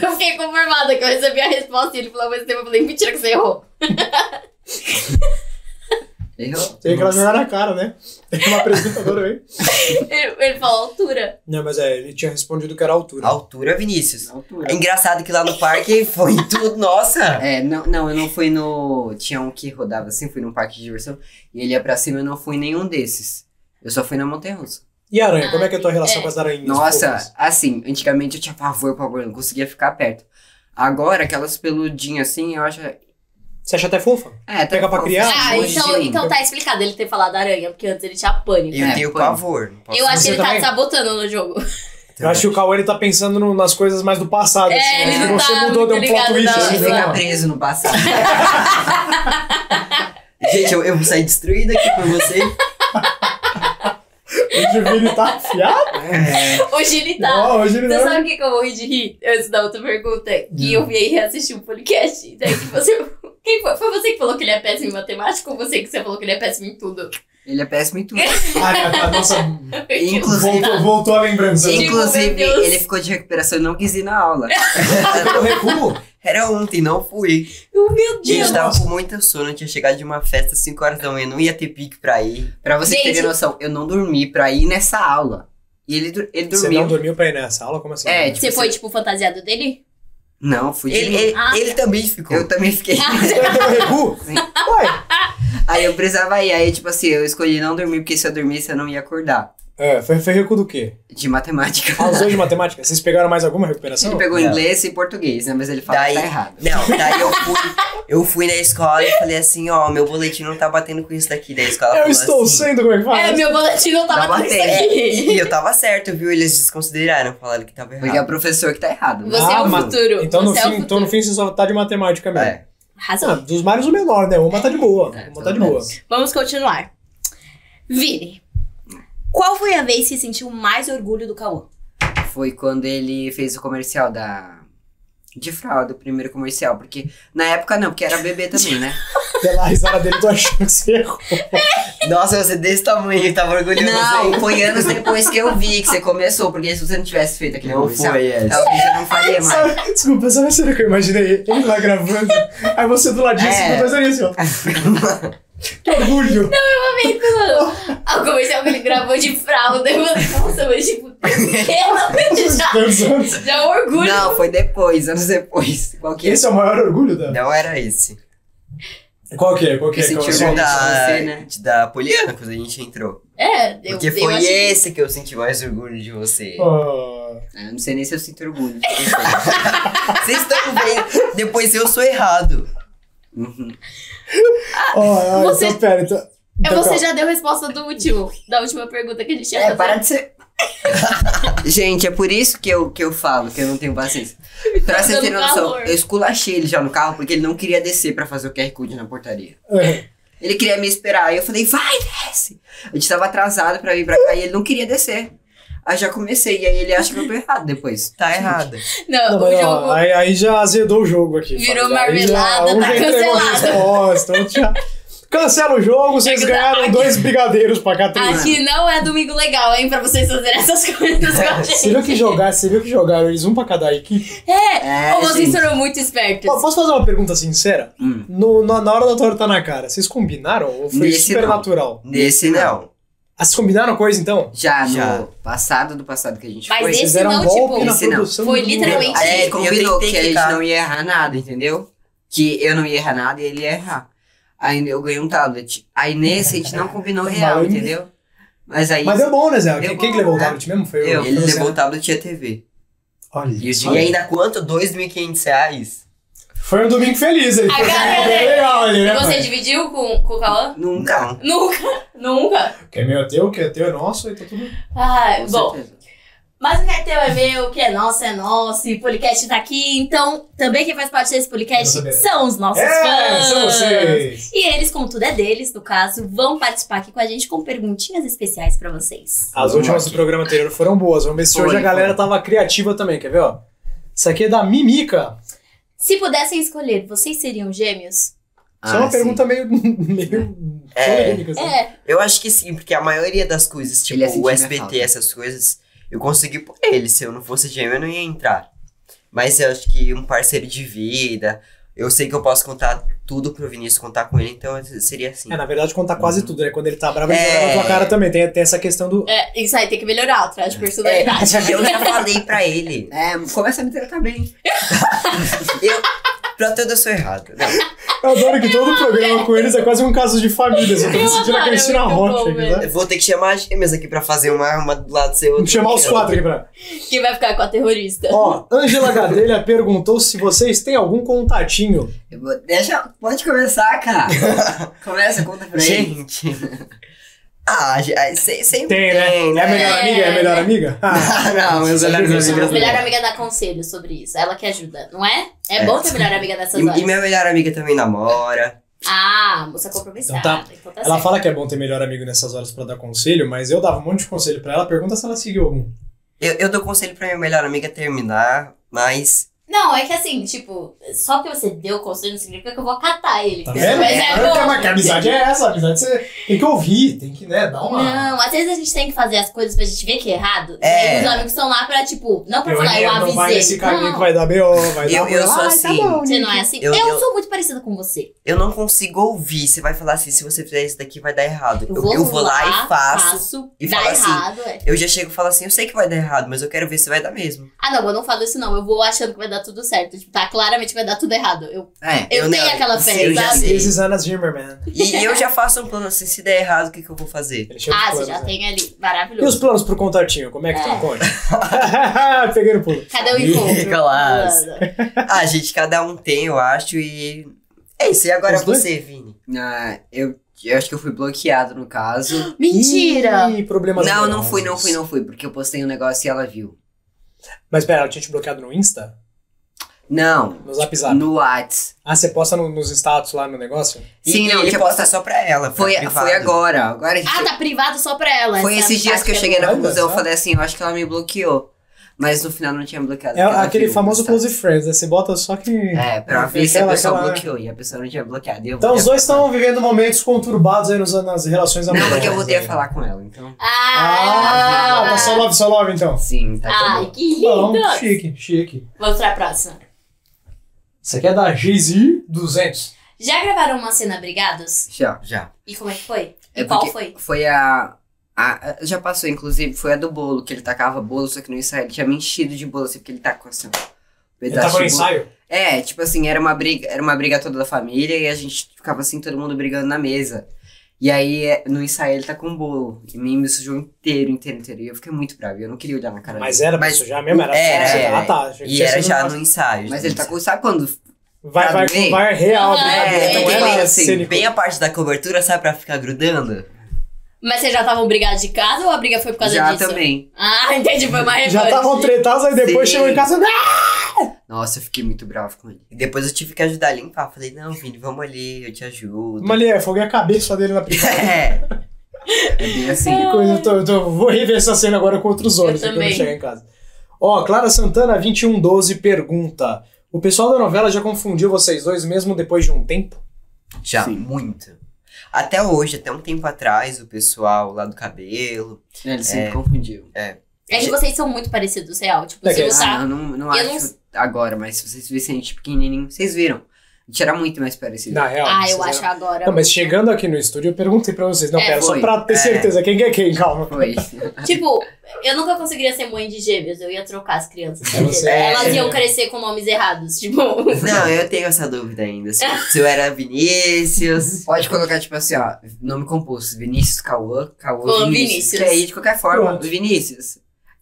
Speaker 2: eu fiquei conformada que eu recebi a resposta e ele falou ao mesmo tempo. Eu falei, mentira que você errou. <laughs>
Speaker 4: Tem que ela jogar na cara, né? <laughs> Tem uma apresentadora aí.
Speaker 2: Ele, ele falou altura.
Speaker 4: Não, mas é, ele tinha respondido que era altura.
Speaker 5: Altura, Vinícius.
Speaker 1: Altura.
Speaker 5: É engraçado que lá no parque <laughs> foi tudo, nossa!
Speaker 1: É, não, não, eu não fui no. Tinha um que rodava assim, fui num parque de diversão e ele ia pra cima, eu não fui em nenhum desses. Eu só fui na Montanha Russa.
Speaker 4: E aranha, como é que é a tua relação
Speaker 2: é.
Speaker 4: com as aranhas?
Speaker 1: Nossa,
Speaker 4: fofas?
Speaker 1: assim, antigamente eu tinha pavor, pavor, eu não conseguia ficar perto. Agora, aquelas peludinhas assim, eu acho.
Speaker 4: Você acha até fofa?
Speaker 1: É, até
Speaker 4: Pega pra
Speaker 1: fofo,
Speaker 4: criar?
Speaker 2: Ah, então, então tá explicado ele ter falado aranha, porque antes ele tinha pânico.
Speaker 5: Eu
Speaker 1: É,
Speaker 5: tenho
Speaker 1: pô.
Speaker 5: pavor. não
Speaker 2: Eu acho que ele tá
Speaker 4: também?
Speaker 2: te sabotando no jogo.
Speaker 4: Eu acho que o Cauê ele tá pensando no- nas coisas mais do passado.
Speaker 2: É,
Speaker 4: assim,
Speaker 2: ele
Speaker 4: que
Speaker 2: não
Speaker 4: você
Speaker 2: tá
Speaker 4: mudou, deu um plot
Speaker 2: ligado
Speaker 4: twist.
Speaker 1: Ele
Speaker 4: né?
Speaker 1: fica
Speaker 2: Não.
Speaker 1: preso no passado. <laughs>
Speaker 5: Gente, eu, eu vou sair destruído aqui por você.
Speaker 4: Hoje <laughs> o Vini tá afiado.
Speaker 1: É.
Speaker 2: Hoje ele tá.
Speaker 4: Ó, hoje ele
Speaker 2: Você
Speaker 4: não.
Speaker 2: sabe o que, eu morri de rir? Antes da outra pergunta. Que eu vi aí reassistir um podcast. e Daí que você. Quem foi? Foi você que falou que ele é péssimo em matemática ou você que você falou que ele é péssimo em tudo?
Speaker 1: Ele é péssimo em tudo. <laughs>
Speaker 4: Ah, é, a nossa.
Speaker 1: Inclusive-
Speaker 4: Voltou, voltou a lembrança.
Speaker 2: Tipo,
Speaker 1: Inclusive,
Speaker 2: Deus.
Speaker 1: ele ficou de recuperação e não quis ir na aula. <laughs>
Speaker 4: Pelo recuo.
Speaker 5: Era ontem, não fui.
Speaker 2: Oh, meu Deus.
Speaker 5: Gente, tava com muita sono, eu tinha chegado de uma festa às 5 horas da manhã, não ia ter pique pra ir.
Speaker 1: Pra vocês
Speaker 2: Gente.
Speaker 1: terem noção, eu não dormi pra ir nessa aula. E ele, ele
Speaker 4: Você
Speaker 1: dormiu.
Speaker 4: não dormiu pra ir nessa aula? Como assim?
Speaker 1: É, tipo,
Speaker 2: Você foi, tipo, fantasiado dele?
Speaker 1: Não, fui de
Speaker 5: Ele, ele,
Speaker 2: Ah.
Speaker 5: ele também ficou.
Speaker 1: Eu também fiquei. <laughs> <laughs>
Speaker 4: Você deu?
Speaker 1: Sim.
Speaker 4: Ué.
Speaker 1: Aí eu precisava ir. Aí, tipo assim, eu escolhi não dormir, porque se eu dormisse eu não ia acordar.
Speaker 4: É, foi, foi recuo do quê?
Speaker 1: De matemática.
Speaker 4: Ah, os dois de matemática? Vocês pegaram mais alguma recuperação?
Speaker 1: Ele pegou
Speaker 5: Não.
Speaker 1: inglês e português, né? Mas ele fala
Speaker 5: Daí,
Speaker 1: que tá errado.
Speaker 5: não, daí eu <laughs> fui, eu fui na escola e falei assim, ó, meu boletim não tá batendo com isso daqui. Daí a escola
Speaker 4: Eu
Speaker 5: falou
Speaker 4: estou
Speaker 5: assim,
Speaker 4: sendo, como é que fala?
Speaker 2: É, meu boletim não tava
Speaker 1: Tá
Speaker 2: tudo isso
Speaker 1: batendo.
Speaker 2: aqui.
Speaker 5: E eu tava certo, viu? Eles desconsideraram, falaram que tava
Speaker 1: Porque é o
Speaker 5: errado.
Speaker 1: professor que tá errado. né?
Speaker 2: Você é o
Speaker 4: mas-
Speaker 2: futuro.
Speaker 4: Então no,
Speaker 2: é o
Speaker 4: fim, então no fim você só tá de matemática mesmo.
Speaker 5: É.
Speaker 4: Ah,
Speaker 2: Arrasou.
Speaker 4: dos vários o menor, né? Uma tá de boa.
Speaker 1: É,
Speaker 4: Uma tá de boa.
Speaker 2: Vamos continuar. Vini, qual foi a vez que sentiu mais orgulho do Cauã?
Speaker 1: Foi quando ele fez o comercial da. De fralda, o primeiro comercial. Porque na época não, porque era bebê também, né? <laughs>
Speaker 4: Pela risada dele, tô achando que você errou. <laughs>
Speaker 5: Nossa, você é desse tamanho, tava orgulhoso.
Speaker 1: Não, foi anos depois que eu vi que você começou. Porque se você não tivesse feito aquele
Speaker 5: Não
Speaker 1: comercial,
Speaker 5: foi
Speaker 1: talvez eu não faria mais.
Speaker 4: Sabe- desculpa, sabe a cena que eu imaginei? Ele lá gravando, aí você do ladinho,
Speaker 1: É.
Speaker 4: você fazendo isso, ó. <laughs> Que orgulho!
Speaker 2: Amei quando Ah, o comercial que ele gravou de fralda. Eu falei, nossa, mas tipo, já,
Speaker 4: Tantos anos.
Speaker 2: já é um orgulho.
Speaker 1: Não, foi depois, anos depois. Qual que é?
Speaker 4: Esse é o maior orgulho da.
Speaker 5: Não era esse.
Speaker 4: Qual que é? Qual que é? Que é?
Speaker 1: Orgulho.
Speaker 5: Da,
Speaker 1: você, né?
Speaker 5: da Poliana, quando a gente entrou.
Speaker 2: É, eu,
Speaker 5: Porque
Speaker 2: eu
Speaker 5: foi
Speaker 2: achei-
Speaker 5: esse que eu senti mais orgulho de você.
Speaker 4: Ah,
Speaker 1: Eu não sei nem se eu sinto orgulho. <laughs>
Speaker 5: Vocês estão vendo? Depois eu sou errado.
Speaker 1: Uhum. <laughs>
Speaker 4: ó, ó,
Speaker 2: Você-
Speaker 4: então pera, então.
Speaker 2: É,
Speaker 4: então,
Speaker 2: você
Speaker 4: calma.
Speaker 2: já deu a resposta do último, da última pergunta que a gente ia
Speaker 1: É,
Speaker 2: fazer.
Speaker 1: para de ser. <laughs> Gente, é por isso que eu, que eu falo que eu não tenho paciência. Pra
Speaker 2: Tá
Speaker 1: terem
Speaker 2: dando
Speaker 1: noção,
Speaker 2: calor.
Speaker 1: eu esculachei ele já no carro porque ele não queria descer pra fazer o QR Code na portaria.
Speaker 4: É.
Speaker 1: Ele queria me esperar. Aí eu falei, vai, desce. A gente tava atrasado pra vir pra cá e ele não queria descer. Aí já comecei, e aí ele acha que eu tô errado depois.
Speaker 5: Tá errado.
Speaker 2: Não,
Speaker 4: Não,
Speaker 2: o jogo.
Speaker 4: aí, aí já azedou o jogo aqui.
Speaker 2: Virou
Speaker 4: já-
Speaker 2: marmelada,
Speaker 4: um
Speaker 2: tá cancelado.
Speaker 4: resposta, outro já- Cancela o jogo, vocês
Speaker 2: É tá-
Speaker 4: ganharam
Speaker 2: aqui-
Speaker 4: dois brigadeiros pra cá. três.
Speaker 2: Aqui não é domingo legal, hein, pra vocês fazerem essas <laughs> coisas com a gente.
Speaker 4: Você viu que jogar, você viu que jogaram eles um pra cada equipe?
Speaker 2: É,
Speaker 1: É,
Speaker 2: ou vocês
Speaker 1: gente.
Speaker 2: foram muito espertos.
Speaker 4: Posso fazer uma pergunta sincera?
Speaker 1: Hum.
Speaker 4: No, na, na hora da torta na cara, vocês combinaram ou foi
Speaker 1: Nesse
Speaker 4: super
Speaker 1: não.
Speaker 4: natural?
Speaker 5: Nesse não.
Speaker 4: Ah, vocês combinaram coisa então?
Speaker 1: Já,
Speaker 5: Já.
Speaker 1: no passado do passado que a gente
Speaker 2: Mas
Speaker 1: foi.
Speaker 2: esse
Speaker 4: Vocês deram
Speaker 2: não,
Speaker 4: um
Speaker 2: tipo,
Speaker 4: na
Speaker 1: esse não.
Speaker 4: produção
Speaker 2: Foi literalmente-
Speaker 1: A
Speaker 5: É,
Speaker 1: gente
Speaker 5: eu
Speaker 1: combinou
Speaker 5: tentei
Speaker 1: que a gente não ia errar nada, entendeu? Que eu não ia errar nada e ele ia errar. Aí eu ganhei um tablet. Aí nesse a gente não combinou <laughs> real,
Speaker 4: Mas-
Speaker 1: entendeu? Mas aí.
Speaker 4: Mas deu bom, né, Zé?
Speaker 1: Deu
Speaker 4: Quem, quem que
Speaker 1: bom,
Speaker 4: levou o
Speaker 1: né?
Speaker 4: tablet mesmo? Foi
Speaker 1: Eu.
Speaker 4: foi
Speaker 5: Ele levou
Speaker 4: né?
Speaker 5: o tablet e a TV.
Speaker 4: Olha,
Speaker 1: E o.
Speaker 5: E ainda quanto? 2.500 reais?
Speaker 4: Foi um domingo feliz.
Speaker 2: A
Speaker 4: Foi bem
Speaker 2: dele.
Speaker 4: legal ali,
Speaker 2: E
Speaker 4: né?
Speaker 2: você
Speaker 4: pai?
Speaker 2: dividiu com, com o Cauã?
Speaker 1: Nunca.
Speaker 2: Nunca, <laughs> nunca.
Speaker 4: O que é meu é teu, o que é teu é nosso, e tá tudo.
Speaker 2: Ai,
Speaker 1: Com
Speaker 2: bom,
Speaker 1: certeza.
Speaker 2: mas o que é teu é meu, o que é nosso é nosso, e o podcast tá aqui, então também quem faz parte desse podcast são os nossos
Speaker 4: É,
Speaker 2: fãs.
Speaker 4: são vocês!
Speaker 2: E eles, como tudo é deles, no caso, vão participar aqui com a gente com perguntinhas especiais pra vocês.
Speaker 4: As
Speaker 1: Vamos
Speaker 4: últimas
Speaker 1: aqui.
Speaker 4: do programa anterior foram boas. Vamos ver se
Speaker 1: Foi,
Speaker 4: hoje a galera
Speaker 1: foi.
Speaker 4: tava criativa também, quer ver, ó? Isso aqui é da Mimica.
Speaker 2: Se pudessem escolher, vocês seriam gêmeos?
Speaker 4: Isso é uma
Speaker 1: Ah, sim.
Speaker 4: pergunta meio. <laughs> meio.
Speaker 5: É.
Speaker 4: polêmica, assim.
Speaker 2: É,
Speaker 5: Eu acho que sim, porque a maioria das coisas, tipo o SBT, essas coisas, eu consegui por ele. Se eu não fosse gêmeo, eu não ia entrar. Mas eu acho que um parceiro de vida, eu sei que eu posso contar tudo pro Vinícius contar com ele, então seria assim.
Speaker 4: É, na verdade, conta quase
Speaker 1: Uhum.
Speaker 4: tudo, né? Quando ele tá bravo, ele
Speaker 5: É.
Speaker 4: joga na tua cara também. Tem, tem essa questão do.
Speaker 2: É, isso aí tem que melhorar, o traje de
Speaker 5: É,
Speaker 2: personalidade. <laughs>
Speaker 5: eu já falei pra ele. <laughs>
Speaker 1: É, começa a me tratar bem.
Speaker 5: Eu, pra tudo eu sou errado. Não,
Speaker 4: Eu adoro que todo programa com eles é quase um caso de família. Você tá
Speaker 2: Eu
Speaker 4: me sentindo a
Speaker 2: é
Speaker 4: Cristina Rocha aqui,
Speaker 5: eu vou ter que chamar as gêmeas aqui pra fazer uma, uma do lado do seu.
Speaker 4: Vamos chamar os quatro aqui pra.
Speaker 2: Quem vai ficar com a terrorista?
Speaker 4: Ó, Ângela Gadelha perguntou se vocês têm algum contatinho.
Speaker 1: Eu vou- deixa, pode começar, cara. <laughs> Começa, conta pra.
Speaker 5: Gente. Ah, ge- ah, se- sempre
Speaker 4: Tem, né?
Speaker 5: tem,
Speaker 4: É a melhor amiga? É a melhor amiga? Ah, <laughs>
Speaker 5: não, meus
Speaker 4: Você
Speaker 5: melhores
Speaker 4: viu,
Speaker 5: amigos.
Speaker 4: você
Speaker 2: A
Speaker 4: viu?
Speaker 2: melhor amiga dá conselho sobre isso. Ela que ajuda, não é? É,
Speaker 5: É.
Speaker 2: bom ter melhor amiga nessas
Speaker 5: E,
Speaker 2: horas.
Speaker 5: e minha melhor amiga também namora.
Speaker 2: Ah, moça compromissada.
Speaker 4: Então tá.
Speaker 2: Então tá
Speaker 4: Ela
Speaker 2: certo.
Speaker 4: fala que é bom ter melhor amigo nessas horas pra dar conselho, mas eu dava um monte de conselho pra ela. Pergunta se ela seguiu algum.
Speaker 5: Eu, eu dou conselho pra minha melhor amiga terminar, mas.
Speaker 2: Não, é que assim, tipo, só porque você deu conselho não significa que eu vou acatar ele.
Speaker 4: Tá vendo?
Speaker 2: Mas é
Speaker 4: É,
Speaker 2: bom.
Speaker 4: mas que amizade é essa? A amizade você tem que ouvir, tem que, né, dar uma.
Speaker 2: Não, às vezes a gente tem que fazer as coisas pra gente ver que é errado.
Speaker 5: É.
Speaker 2: E os amigos estão lá pra, tipo, não pra
Speaker 4: Eu
Speaker 2: falar, eu
Speaker 4: não
Speaker 2: avisei.
Speaker 4: vai nesse caminho
Speaker 2: Não,
Speaker 4: que vai dar B.O., vai
Speaker 5: Eu-
Speaker 4: dar
Speaker 5: eu sou
Speaker 4: Ai,
Speaker 5: assim.
Speaker 4: Tá bom,
Speaker 2: Você não é assim?
Speaker 5: Eu-
Speaker 2: Eu,
Speaker 5: eu-
Speaker 2: sou muito parecida com você.
Speaker 5: Eu não consigo ouvir. Você vai falar assim: se você fizer isso daqui, vai dar errado.
Speaker 2: Eu vou,
Speaker 5: lá, e faço. e
Speaker 2: dá
Speaker 5: assim,
Speaker 2: errado, é.
Speaker 5: Eu já chego e falo assim: eu sei que vai dar errado, mas eu quero ver se vai dar mesmo.
Speaker 2: Ah, não, eu não falo isso não. Eu vou achando que vai dar tudo certo. Tipo, tá claramente vai dar tudo errado. Eu,
Speaker 1: É,
Speaker 2: eu,
Speaker 5: Eu
Speaker 2: tenho
Speaker 5: não-
Speaker 2: aquela fé,
Speaker 5: eu já
Speaker 2: sabe?
Speaker 4: is Anna Zimmerman.
Speaker 5: E eu já faço um plano assim: se der errado, o que, que eu vou fazer?
Speaker 2: Ah, você
Speaker 4: planos,
Speaker 2: já
Speaker 4: né?
Speaker 2: tem ali.
Speaker 4: E os
Speaker 2: Maravilhoso.
Speaker 4: planos pro contatinho? Como é que
Speaker 2: É.
Speaker 4: estão? Conte. <laughs> <laughs> Peguei no pulo.
Speaker 2: Cadê o encontro?
Speaker 5: Ah, gente, cada um tem, eu acho, e. É isso, e agora
Speaker 4: Os dois?
Speaker 5: você, Vini?
Speaker 1: Ah, eu, eu acho que eu fui bloqueado no caso. <gasps>
Speaker 2: Mentira!
Speaker 4: Ih, problemas
Speaker 1: não, não fui, não fui, não fui, porque eu postei um negócio e ela viu.
Speaker 4: Mas pera, ela tinha te bloqueado no Insta?
Speaker 1: Não,
Speaker 4: No Zap Zap?
Speaker 1: no Whats.
Speaker 4: Ah, você posta no- nos status lá no negócio?
Speaker 1: Sim,
Speaker 5: e
Speaker 1: não,
Speaker 5: ele
Speaker 1: tinha
Speaker 5: posta
Speaker 1: postado-
Speaker 5: só pra ela.
Speaker 1: Foi,
Speaker 5: privado.
Speaker 1: foi agora. Agora gente-
Speaker 2: Ah, tá privado só pra ela.
Speaker 1: Foi esses dias que eu cheguei na conclusão. Eu falei assim, eu acho que ela me bloqueou. Mas no final não tinha bloqueado.
Speaker 4: É aquele famoso. Close Friends, né? Você bota só que.
Speaker 1: É, pra ver se a pessoa
Speaker 4: aquela-
Speaker 1: bloqueou e a pessoa não tinha bloqueado. Eu
Speaker 4: Então os dois estão vivendo momentos conturbados aí nos, nas relações
Speaker 1: Não,
Speaker 4: amorosas.
Speaker 1: porque eu voltei a falar com ela, então.
Speaker 4: Ah,
Speaker 2: Ah,
Speaker 4: tá só love, só love então.
Speaker 1: Sim, tá
Speaker 2: Ai, que
Speaker 4: Bom,
Speaker 2: lindo!
Speaker 4: chique, chique.
Speaker 2: Vamos pra próxima.
Speaker 4: Isso aqui é da Jay-Z 200.
Speaker 2: Já gravaram uma cena brigados?
Speaker 1: Já.
Speaker 5: Já.
Speaker 2: E como é que foi? E
Speaker 1: É
Speaker 2: qual foi?
Speaker 1: Foi a, a- Já passou, inclusive, foi a do bolo, que ele tacava bolo, só que no ensaio ele tinha me enchido de bolo, assim, porque ele tacou assim, ó. um
Speaker 4: Ele
Speaker 1: pedaço
Speaker 4: tava no ensaio?
Speaker 1: É, tipo assim, era uma briga, era uma briga toda da família e a gente ficava assim, todo mundo brigando na mesa. E aí, é, no ensaio, ele tá com um bolo. E me, me sujou inteiro, inteiro, inteiro. E eu fiquei muito bravo. Eu não queria olhar na cara
Speaker 4: Mas
Speaker 1: dele.
Speaker 4: era pra
Speaker 1: mas,
Speaker 4: sujar mesmo? Era,
Speaker 5: Era,
Speaker 4: Você-
Speaker 5: era.
Speaker 4: Ah, tá.
Speaker 5: E era já no ensaio.
Speaker 1: mas ele tacou, sabe quando?
Speaker 4: Vai, vai, vai real,
Speaker 2: é,
Speaker 4: não
Speaker 2: porque
Speaker 4: era
Speaker 1: bem assim,
Speaker 4: cênico.
Speaker 5: Bem a parte da cobertura, sabe, pra ficar grudando?
Speaker 2: Mas vocês já estavam brigados de casa ou a briga foi por causa
Speaker 1: Já
Speaker 2: disso?
Speaker 1: também.
Speaker 2: Ah, <laughs> entendi, foi uma revanche.
Speaker 4: Já estavam tretados, aí depois
Speaker 1: Sim.
Speaker 4: chegou em casa.
Speaker 1: Nossa, eu fiquei muito bravo com ele.
Speaker 5: E depois eu tive que ajudar a limpar. Falei, não, Vini, vamos ali, eu te ajudo.
Speaker 4: Malha, foguei a cabeça dele na <laughs> privada.
Speaker 5: É.
Speaker 1: É bem assim.
Speaker 4: Que coisa, eu, tô, eu tô- vou rever essa cena agora com outros olhos
Speaker 2: Eu
Speaker 4: quando eu chegar em casa. Ó, Clara Santana, 2112, pergunta: O pessoal da novela já confundiu vocês dois mesmo depois de um tempo?
Speaker 5: Já,
Speaker 1: Sim.
Speaker 5: muito. Até hoje, até um tempo atrás, o pessoal lá do cabelo.
Speaker 1: Ele sempre
Speaker 5: É.
Speaker 1: confundiu.
Speaker 2: É que vocês são muito parecidos, real. Tipo,
Speaker 4: É
Speaker 2: se
Speaker 4: que-
Speaker 2: você
Speaker 1: Ah, não, não, não
Speaker 2: Eu
Speaker 1: acho agora, mas se vocês vissem a gente pequenininho, vocês viram. A gente era muito mais parecido.
Speaker 4: Na real.
Speaker 2: Ah, eu acho
Speaker 4: eram-
Speaker 2: agora.
Speaker 4: Não, mas chegando aqui no estúdio, eu perguntei pra vocês. Não,
Speaker 2: É,
Speaker 4: pera, só
Speaker 1: foi.
Speaker 4: pra ter
Speaker 5: É.
Speaker 4: certeza. Quem que é quem? Calma.
Speaker 1: Foi. <laughs>
Speaker 2: Tipo, eu nunca conseguiria ser mãe de gêmeos. Eu ia trocar as crianças. certeza.
Speaker 4: Você-
Speaker 2: Elas
Speaker 4: é.
Speaker 2: iam crescer com nomes errados. Tipo.
Speaker 5: Não, eu tenho essa dúvida ainda. Se, se eu era Vinícius.
Speaker 1: Pode colocar, tipo assim, ó, nome composto. Vinícius Cauã, Cauã
Speaker 2: Cauã
Speaker 1: Vinícius.
Speaker 2: Vinícius.
Speaker 1: Que aí, de qualquer forma,
Speaker 4: Pronto.
Speaker 1: Vinícius.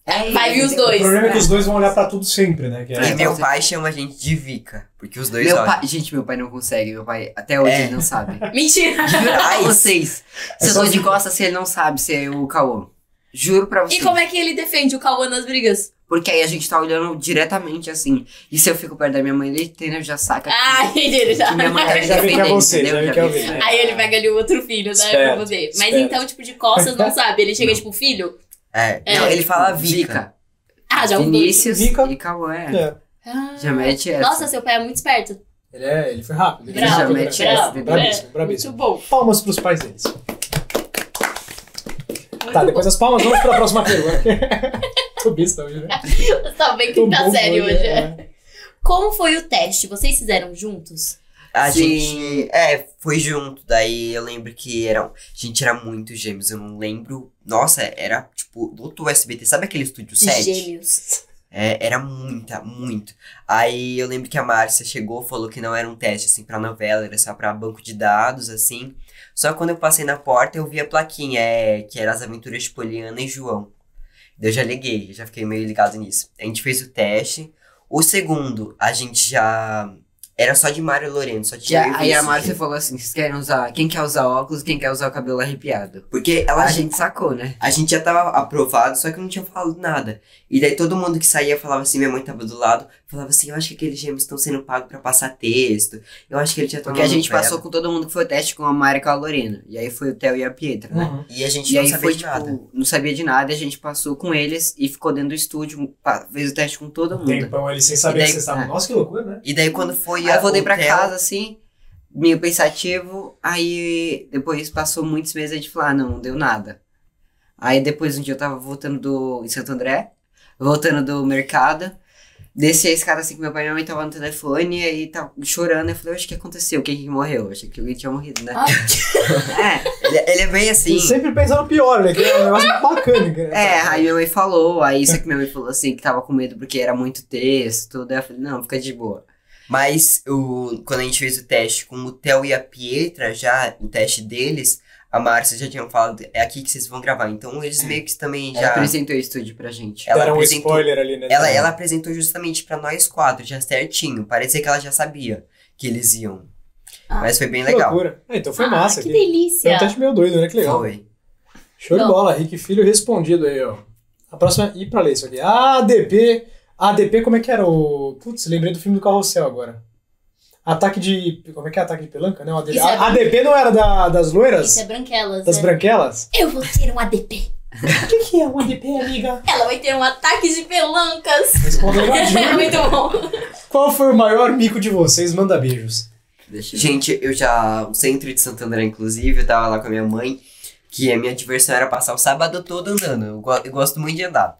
Speaker 1: É,
Speaker 2: Vai vir os
Speaker 1: entendeu?
Speaker 4: O
Speaker 2: dois.
Speaker 4: problema é que os dois vão olhar pra tudo sempre, né? Que é-
Speaker 5: E meu pai chama a gente de Vica. Porque os dois
Speaker 1: Meu
Speaker 5: olham.
Speaker 1: pai, gente, meu pai não consegue. Meu pai, até hoje,
Speaker 5: É.
Speaker 1: ele não sabe. <laughs>
Speaker 2: Mentira!
Speaker 1: Juro <laughs> pra vocês. Se eu tô de costas, se ele não sabe se é o Cauã. Juro pra vocês.
Speaker 2: E como é que ele defende o Cauã nas brigas?
Speaker 1: Porque aí a gente tá olhando diretamente assim. E se eu fico perto da minha mãe, ele entendeu, já saca. que-
Speaker 2: Ai, <laughs> ele já.
Speaker 1: que minha mãe tá
Speaker 4: Já vi que é
Speaker 1: defendendo,
Speaker 4: você,
Speaker 1: entendeu?
Speaker 4: já que é você.
Speaker 2: Aí ele pega ali o outro filho, né?
Speaker 4: Esperto,
Speaker 2: pra poder. Mas então, tipo, de costas não sabe. Ele chega, tipo, filho.
Speaker 5: É.
Speaker 2: É.
Speaker 5: Não, ele fala Vica.
Speaker 1: Vica.
Speaker 2: Ah, já.
Speaker 1: Vinícius
Speaker 4: Vica.
Speaker 1: e Cauã. é.
Speaker 4: É.
Speaker 2: Ah.
Speaker 1: Já mete essa.
Speaker 2: Nossa, seu pai é muito esperto.
Speaker 4: Ele, é, ele foi rápido. Ele
Speaker 2: Bravo,
Speaker 1: já mete essa,
Speaker 2: bravo.
Speaker 1: entendeu?
Speaker 4: Brabíssimo,
Speaker 2: É,
Speaker 4: brabíssimo.
Speaker 2: Muito bom.
Speaker 4: Palmas pros pais deles.
Speaker 2: Muito
Speaker 4: Tá,
Speaker 2: bom.
Speaker 4: depois das palmas, vamos pra próxima pergunta. <laughs> Tô besta hoje, né?
Speaker 2: Tá bem quinta
Speaker 4: bobo
Speaker 2: série hoje. é.
Speaker 4: é.
Speaker 2: Como foi o teste? Vocês fizeram juntos?
Speaker 5: A
Speaker 1: Sim.
Speaker 5: gente. É, foi junto. Daí eu lembro que era. A gente era muito gêmeos. Eu não lembro. Nossa, era tipo. Do SBT, sabe aquele estúdio 7?
Speaker 2: Gêmeos.
Speaker 5: É, era muita, muito. Aí eu lembro que a Márcia chegou, falou que não era um teste, assim, pra novela, era só pra banco de dados, assim. Só que quando eu passei na porta, eu vi a plaquinha, é, que era As Aventuras de Poliana e João. Daí eu já liguei, já fiquei meio ligado nisso. A gente fez o teste. O segundo, a gente já... Era só de Mário e Lorena, só tinha
Speaker 1: aí a. Márcia falou assim: vocês querem usar. Quem quer usar óculos, quem quer usar o cabelo arrepiado?
Speaker 5: Porque ela
Speaker 1: A gente sacou, né?
Speaker 5: A gente já tava aprovado, só que não tinha falado nada. E daí todo mundo que saía falava assim, minha mãe tava do lado, falava assim, eu acho que aqueles gêmeos estão sendo pagos pra passar texto. Eu acho que ele já
Speaker 1: Porque a gente passou com todo mundo que foi o teste com a Mari e com a Lorena. E aí foi o Theo e a Pietra, né?
Speaker 4: Uhum.
Speaker 5: E a gente
Speaker 1: E
Speaker 5: não
Speaker 1: aí
Speaker 5: sabia
Speaker 1: foi,
Speaker 5: de
Speaker 1: tipo,
Speaker 5: nada.
Speaker 1: não sabia de nada, e a gente passou com eles e ficou dentro do estúdio, fez o teste com todo mundo.
Speaker 4: tempão ali sem saber
Speaker 5: E daí-
Speaker 4: que vocês estavam.
Speaker 1: é.
Speaker 4: Nossa, que loucura, né?
Speaker 5: E daí quando foi
Speaker 1: Aí
Speaker 5: a
Speaker 1: eu voltei pra
Speaker 5: Theo-
Speaker 1: casa, assim, meio pensativo, aí depois passou muitos meses, a gente falou, ah, não, não deu nada. Aí depois um dia eu tava voltando do, em Santo André, voltando do mercado, desci a escada assim que meu pai e minha mãe tava no telefone, e aí tava chorando, eu falei, oxe, o que aconteceu? Quem que morreu? Eu achei que alguém tinha morrido, né?
Speaker 2: Ah. <laughs>
Speaker 1: é,
Speaker 5: Ele, ele é bem assim.
Speaker 4: E sempre pensa no pior, né? Que é um negócio bacana. né?
Speaker 1: É, aí minha mãe falou, aí isso que minha mãe falou assim, que tava com medo porque era muito texto, tudo. Aí eu falei, não, fica de boa.
Speaker 5: Mas o, quando a gente fez o teste com o Theo e a Pietra, já, o teste deles, a Márcia já tinham falado, é aqui que vocês vão gravar. Então eles meio que também
Speaker 1: Ela
Speaker 5: já.
Speaker 1: apresentou o estúdio pra gente.
Speaker 5: Ela
Speaker 4: Deram um
Speaker 5: apresentou-
Speaker 4: spoiler ali, né?
Speaker 5: Ela, ela apresentou justamente pra nós quatro, já certinho. Parecia que ela já sabia que eles iam.
Speaker 2: Ah.
Speaker 5: Mas foi bem
Speaker 4: Que
Speaker 5: legal.
Speaker 4: loucura. Ah, então foi
Speaker 2: Ah,
Speaker 4: massa.
Speaker 2: que
Speaker 4: aqui. Foi
Speaker 2: delícia.
Speaker 4: um teste meio doido, né? Que legal.
Speaker 5: Foi.
Speaker 4: Show de bola, Rick Filho respondido aí, ó. A próxima, ir pra ler isso aqui. ADP. ADP, como é que era o. Putz, lembrei do filme do Carrossel agora. Ataque de. Como é que é? Ataque de pelanca? Não, ADP.
Speaker 2: Isso é-
Speaker 4: A- ADP não era da- das loiras?
Speaker 2: Isso é branquelas.
Speaker 4: Das
Speaker 2: né?
Speaker 4: branquelas?
Speaker 2: Eu vou ter um ADP.
Speaker 4: O <laughs> que, que é um ADP, amiga?
Speaker 2: Ela vai ter um ataque de pelancas. É <laughs> muito bom.
Speaker 4: Qual foi o maior mico de vocês? Manda beijos.
Speaker 1: Deixa eu ver.
Speaker 5: Gente, eu já. No centro de Santo André, inclusive, eu tava lá com a minha mãe. Que a minha diversão era passar o sábado todo andando. Eu, go- eu gosto muito de andar.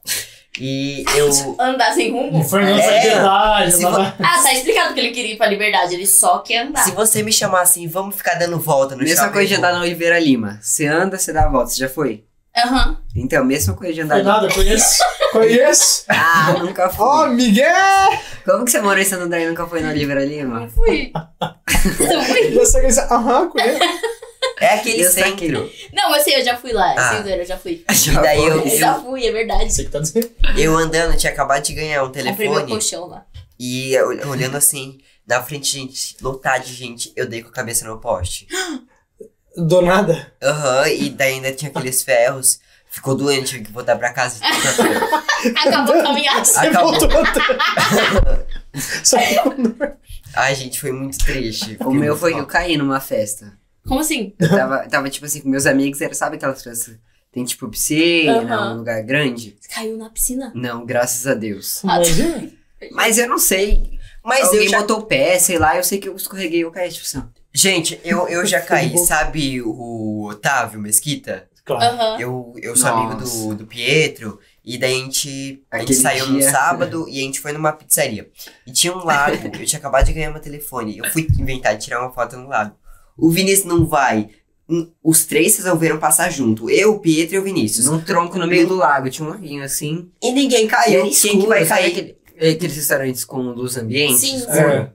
Speaker 5: E eu.
Speaker 2: Andar sem rumo.
Speaker 4: E foi na
Speaker 5: É.
Speaker 4: verdade.
Speaker 5: Se
Speaker 4: lá-
Speaker 2: Ah, tá explicado que ele queria ir pra liberdade. Ele só quer andar.
Speaker 5: Se você me chamar assim, vamos ficar dando volta no
Speaker 1: Mesma coisa de
Speaker 5: eu
Speaker 1: andar na Oliveira Lima. Você anda, você dá a volta. Você já foi?
Speaker 2: Aham.
Speaker 1: Então, mesma coisa de andar
Speaker 4: Foi nada, conheço. <laughs> Conheço.
Speaker 1: Ah, nunca fui.
Speaker 4: Ó, Miguel!
Speaker 1: Como que você morou em Santo André e nunca foi na Oliveira Lima?
Speaker 2: Não fui. <laughs> Não fui.
Speaker 4: Aham, conheço.
Speaker 5: É aquele
Speaker 1: Eu saquei.
Speaker 5: centro.
Speaker 2: Não, mas sim, eu já fui lá.
Speaker 5: Ah.
Speaker 2: Sem zoeira, eu já fui. <laughs>
Speaker 5: E daí eu,
Speaker 2: Eu já fui, é verdade.
Speaker 4: Você que tá dizendo.
Speaker 5: eu andando, tinha acabado de ganhar um
Speaker 2: Comprei meu
Speaker 5: telefone.
Speaker 2: colchão lá.
Speaker 5: E olhando assim, na frente, gente, lotado de gente, eu dei com a cabeça no poste. <gasps>
Speaker 4: Do nada.
Speaker 5: Aham, e daí ainda tinha aqueles ferros. Ficou doente, tive que voltar pra casa. <laughs>
Speaker 2: Acabou a caminhada.
Speaker 4: Você
Speaker 5: Acabou.
Speaker 4: voltou. <laughs> Só que
Speaker 5: Ai, gente, foi muito triste.
Speaker 1: O meu foi que eu caí numa festa.
Speaker 2: Como assim?
Speaker 1: Eu tava, tava tipo assim, com meus amigos, era, sabe aquelas festas? Tem tipo piscina,
Speaker 2: Aham.
Speaker 1: um lugar grande?
Speaker 2: Você caiu na piscina?
Speaker 1: Não, graças a Deus. Mas eu não sei.
Speaker 5: Mas
Speaker 1: Alguém
Speaker 5: eu já...
Speaker 1: botou o pé, sei lá, eu sei que eu escorreguei e eu caí, tipo assim.
Speaker 5: Gente, eu, eu já caí. Sabe o Otávio Mesquita?
Speaker 4: Claro.
Speaker 2: Aham.
Speaker 5: Eu, eu sou
Speaker 1: Nossa.
Speaker 5: amigo do, do Pietro. E daí a gente, a gente
Speaker 1: Aquele
Speaker 5: saiu no
Speaker 1: dia.
Speaker 5: sábado e a gente foi numa pizzaria. E tinha um lago. eu tinha acabado de ganhar meu telefone. Eu fui inventar de tirar uma foto no lago. O Vinícius não vai. Os três resolveram passar junto. Eu, o Pietro e o Vinícius.
Speaker 1: Num tronco no meio do lago, tinha um laguinho assim.
Speaker 5: E ninguém
Speaker 1: E
Speaker 5: caiu.
Speaker 1: aí,
Speaker 5: Quem
Speaker 1: quem
Speaker 5: que vai cair?
Speaker 1: aquele- aqueles restaurantes com luz ambiente?
Speaker 2: Sim, sim.
Speaker 4: É.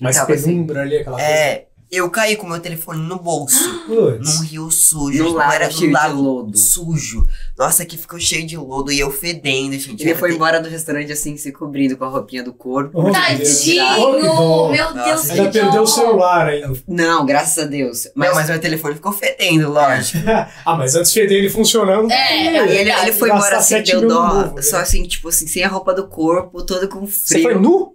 Speaker 4: Mas
Speaker 1: assim.
Speaker 4: penumbra ali, aquela coisa.
Speaker 5: É, eu caí com meu telefone no bolso. <gasps>
Speaker 4: Putz.
Speaker 5: num rio sujo.
Speaker 1: No
Speaker 5: não
Speaker 1: lago
Speaker 5: era
Speaker 1: cheio de lodo.
Speaker 5: sujo. Nossa, que ficou cheio de lodo e eu fedendo, gente.
Speaker 1: Ele foi embora do restaurante assim, se cobrindo com a roupinha do corpo.
Speaker 4: Oh, meu Deus.
Speaker 2: Tadinho!
Speaker 4: Oh, dó.
Speaker 2: Meu
Speaker 5: Nossa,
Speaker 2: Deus,
Speaker 4: Ainda perdeu o celular ainda.
Speaker 1: Não, graças a Deus.
Speaker 5: Mas, mas meu telefone ficou fedendo, lógico. <laughs>
Speaker 4: ah, mas antes de ele funcionando.
Speaker 2: É,
Speaker 1: Aí ele, ele foi embora assim,
Speaker 4: 7
Speaker 1: deu dó.
Speaker 4: novo, né?
Speaker 1: só assim, tipo assim, sem a roupa do corpo, todo com
Speaker 4: Você
Speaker 1: frio.
Speaker 4: foi nu?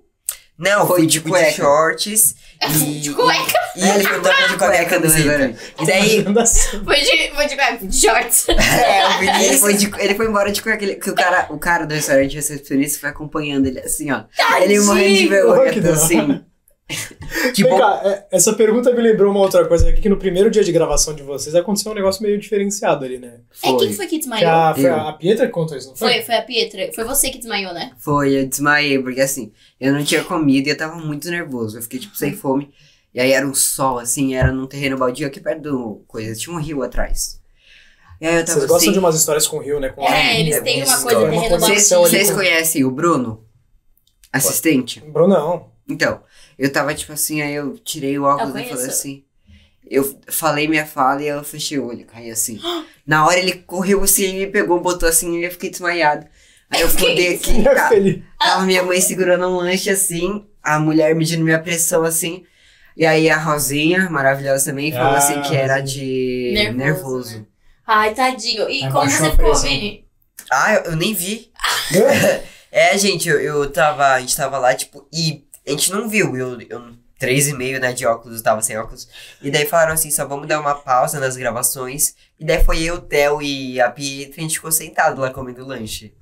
Speaker 5: Não,
Speaker 1: Foi
Speaker 5: fui
Speaker 1: de
Speaker 5: tipo de shorts. E,
Speaker 2: De cueca.
Speaker 5: E, e ele tava de
Speaker 1: Cueca do restaurante.
Speaker 5: E daí,
Speaker 4: assim.
Speaker 2: Foi de, foi de, cueca, de shorts. <laughs>
Speaker 5: é, o
Speaker 1: Aí ele
Speaker 5: Vinícius.
Speaker 1: foi, de, ele foi embora de com aquele. Que o cara, o cara do restaurante recepcionista foi acompanhando ele assim, ó. Ele morrendo de vergonha, assim.
Speaker 5: Que
Speaker 4: Vem
Speaker 5: bom.
Speaker 4: cá, é, essa pergunta me lembrou uma outra coisa aqui, que no primeiro dia de gravação de vocês aconteceu um negócio meio diferenciado ali, né?
Speaker 2: É quem foi que
Speaker 4: Que
Speaker 2: desmaiou?
Speaker 4: a, foi
Speaker 1: Eu.
Speaker 4: a Pietra que contou isso, não foi?
Speaker 2: Foi, foi a Pietra. Foi você que desmaiou, né?
Speaker 1: Foi, eu desmaiei, porque assim, eu não tinha comido e eu tava muito nervoso. Eu fiquei, tipo, sem fome. E aí era um sol, assim, era num terreno baldio aqui perto do coisa. Tinha um rio atrás. E aí eu tava
Speaker 4: Vocês gostam
Speaker 1: assim.
Speaker 4: de umas histórias com o Rio, né? Com
Speaker 2: É, eles
Speaker 5: é
Speaker 2: têm uma
Speaker 5: história.
Speaker 2: coisa terreno baldio.
Speaker 4: ali
Speaker 1: Vocês
Speaker 4: com-
Speaker 1: conhecem o Bruno? Assistente?
Speaker 4: Brunão.
Speaker 1: Então, eu tava tipo assim, aí eu tirei o óculos e falei assim. Eu falei minha fala e eu fechei o olho, caí assim. Na hora ele correu assim, ele me pegou, botou assim e eu fiquei desmaiado. Aí eu <laughs> fudei aqui,
Speaker 4: Minha
Speaker 1: tá, tava minha mãe segurando um lanche assim, a mulher medindo minha pressão assim. E aí a Rosinha, maravilhosa também, falou
Speaker 4: Ah,
Speaker 1: assim que era de
Speaker 2: Nervoso,
Speaker 1: nervoso.
Speaker 2: né? Ai, tadinho. E como você ficou. Vini?
Speaker 5: Ah, eu, eu nem vi. <laughs> É, gente, eu, eu tava. A gente tava lá, tipo, e a gente não viu. Eu, eu três e meio, né, de óculos, eu tava sem óculos. E daí falaram assim, só vamos dar uma pausa nas gravações. E daí foi eu, o Theo e a Pietra, a gente ficou sentado lá comendo lanche.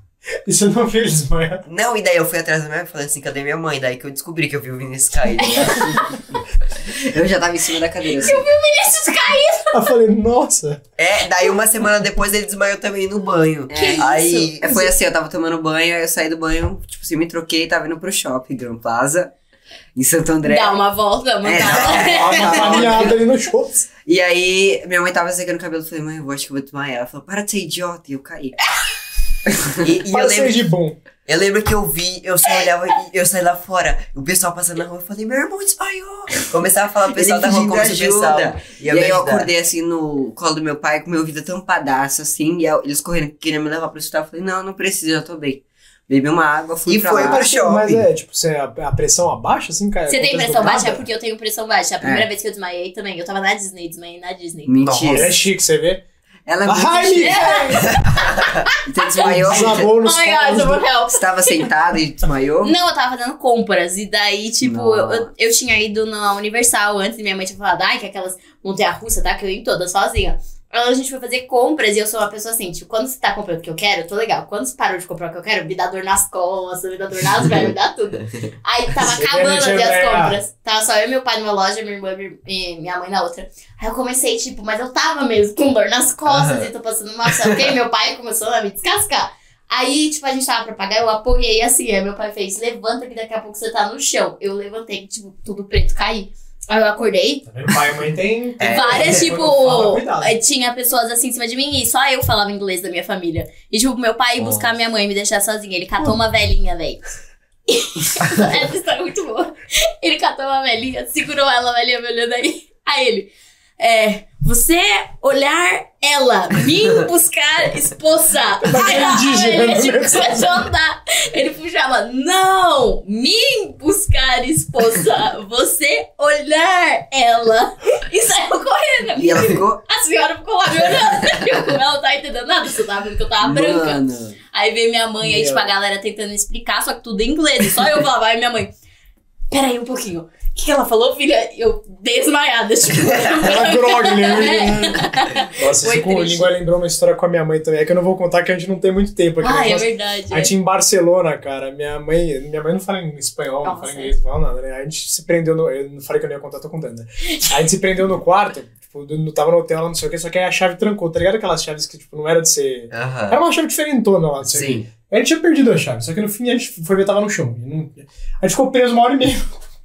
Speaker 4: E você não viu ele desmaiar?
Speaker 5: Não, e daí eu fui atrás da minha mãe e falei assim, cadê minha mãe? Daí que eu descobri que eu vi o Vinícius <laughs> cair.
Speaker 1: Eu já tava em cima da cadeira assim.
Speaker 2: Vinícius caiu! <laughs>
Speaker 4: Eu falei, nossa.
Speaker 5: é, daí uma semana depois ele desmaiou também no banho.
Speaker 1: Que
Speaker 5: Aí,
Speaker 1: É, foi assim, eu tava tomando banho, aí eu saí do banho, tipo assim, me troquei, tava indo pro shopping, Grand Plaza, em Santo André.
Speaker 2: Dá uma volta,
Speaker 1: É.
Speaker 4: Uma caminhada <laughs> ali no show.
Speaker 1: E aí, minha mãe tava secando o cabelo, eu falei, mãe, eu acho que eu vou desmaiar. Ela falou, para de ser idiota, e eu caí. <laughs>
Speaker 5: e, e eu
Speaker 4: Para
Speaker 5: lembro
Speaker 4: ser de bom.
Speaker 5: Eu lembro que eu vi, eu só olhava e eu saí lá fora. O pessoal passando na rua, eu falei, meu irmão desmaiou. Começava a falar pro pessoal da rua como se o pessoal
Speaker 1: ajuda. E aí eu acordei assim no colo do meu pai, com meu ouvido tampadaço, assim, e eu- eles correndo, querendo me levar pro hospital. Eu falei, não, não precisa, já tô bem. Bebi uma água, fui
Speaker 5: E
Speaker 1: pra
Speaker 5: foi
Speaker 1: lá.
Speaker 5: pro shopping.
Speaker 4: Mas é, tipo, você, a, a pressão abaixa, assim, cara?
Speaker 2: Você tem pressão baixa? É porque eu tenho pressão baixa. A primeira
Speaker 1: É.
Speaker 2: vez que eu desmaiei também. Eu tava na Disney, desmaiei na Disney.
Speaker 1: Mentira.
Speaker 4: Ela é chique, você vê?
Speaker 1: Ela é muito <laughs>
Speaker 4: Ai!
Speaker 1: Você desmaiou?
Speaker 4: Desabou nos
Speaker 2: Oh god.
Speaker 1: Você tava sentada e desmaiou?
Speaker 2: Não, eu tava fazendo compras. E daí, tipo, eu, eu, eu tinha ido na Universal antes e minha mãe tinha falado, ai, que aquelas montanha-russa, tá? Que eu ia em todas sozinha. A gente foi fazer compras e eu sou uma pessoa assim, tipo, quando você tá comprando o que eu quero, eu tô legal. Quando você parou de comprar o que eu quero, me dá dor nas costas, me dá dor nas pernas, me dá tudo. Aí tava
Speaker 4: Você <laughs>
Speaker 2: acabando ali as compras. Tava só eu e meu pai numa loja, minha irmã e minha mãe na outra. Aí eu comecei, tipo, mas eu tava mesmo com dor nas costas e tô passando mal, sabe o quê? Meu pai começou a me descascar. Aí, tipo, a gente tava pra pagar, eu apoiei assim. Aí meu pai fez, levanta que daqui a pouco você tá no chão. Eu levantei, tipo, tudo preto, caí. Aí eu acordei,
Speaker 4: Tá vendo? Pai e mãe tem... tem-
Speaker 2: várias,
Speaker 4: tem-
Speaker 2: tipo,
Speaker 4: fala,
Speaker 2: eh, tinha pessoas assim em cima de mim e só eu falava inglês da minha família. E, tipo, meu pai ia buscar minha mãe e me deixar sozinha. Ele catou uma velhinha, velho. <laughs> Essa história é muito boa. Ele catou uma velhinha, segurou ela, a velhinha me olhando aí. Aí ele, é, você olhar ela, mim buscar esposa. <laughs> Velhinha, tipo,
Speaker 4: né? <laughs>
Speaker 2: a andar. Ele puxava, não, mim buscar esposa, você olhar ela. E saiu correndo.
Speaker 1: E ela ficou.
Speaker 2: A senhora ficou lá me olhando. Tipo, ela não tá entendendo nada, você tava vendo que eu tava branca.
Speaker 1: Mano.
Speaker 2: Aí veio minha mãe, aí tipo, a galera tentando explicar, só que tudo em inglês. Só eu falava, aí minha mãe, peraí um pouquinho. O que, que ela falou, filha? Eu desmaiada, tipo. <laughs>
Speaker 4: Ela grog, né? <laughs> Nossa,
Speaker 2: Foi
Speaker 4: isso com
Speaker 2: triste.
Speaker 4: língua lembrou uma história com a minha mãe também. É que eu não vou contar que a gente não tem muito tempo aqui.
Speaker 2: Ai, é
Speaker 4: Nós-
Speaker 2: verdade.
Speaker 4: A gente em Barcelona, cara, minha mãe. Minha mãe não fala em espanhol, não
Speaker 2: Nossa,
Speaker 4: fala
Speaker 2: é.
Speaker 4: inglês, não fala nada, né? A gente se prendeu no. Eu não falei que eu não ia contar, tô contando, né? A gente se prendeu no quarto, tipo, não tava no hotel, não sei o que, só que aí a chave trancou, tá ligado? Aquelas chaves que, tipo, não era de ser.
Speaker 5: Aham.
Speaker 4: Era uma chave diferentona lá, não sei quê.
Speaker 1: Sim.
Speaker 4: A gente tinha perdido a chave, só que no fim a gente foi ver, tava no chão. Não- A gente ficou preso uma hora e meia.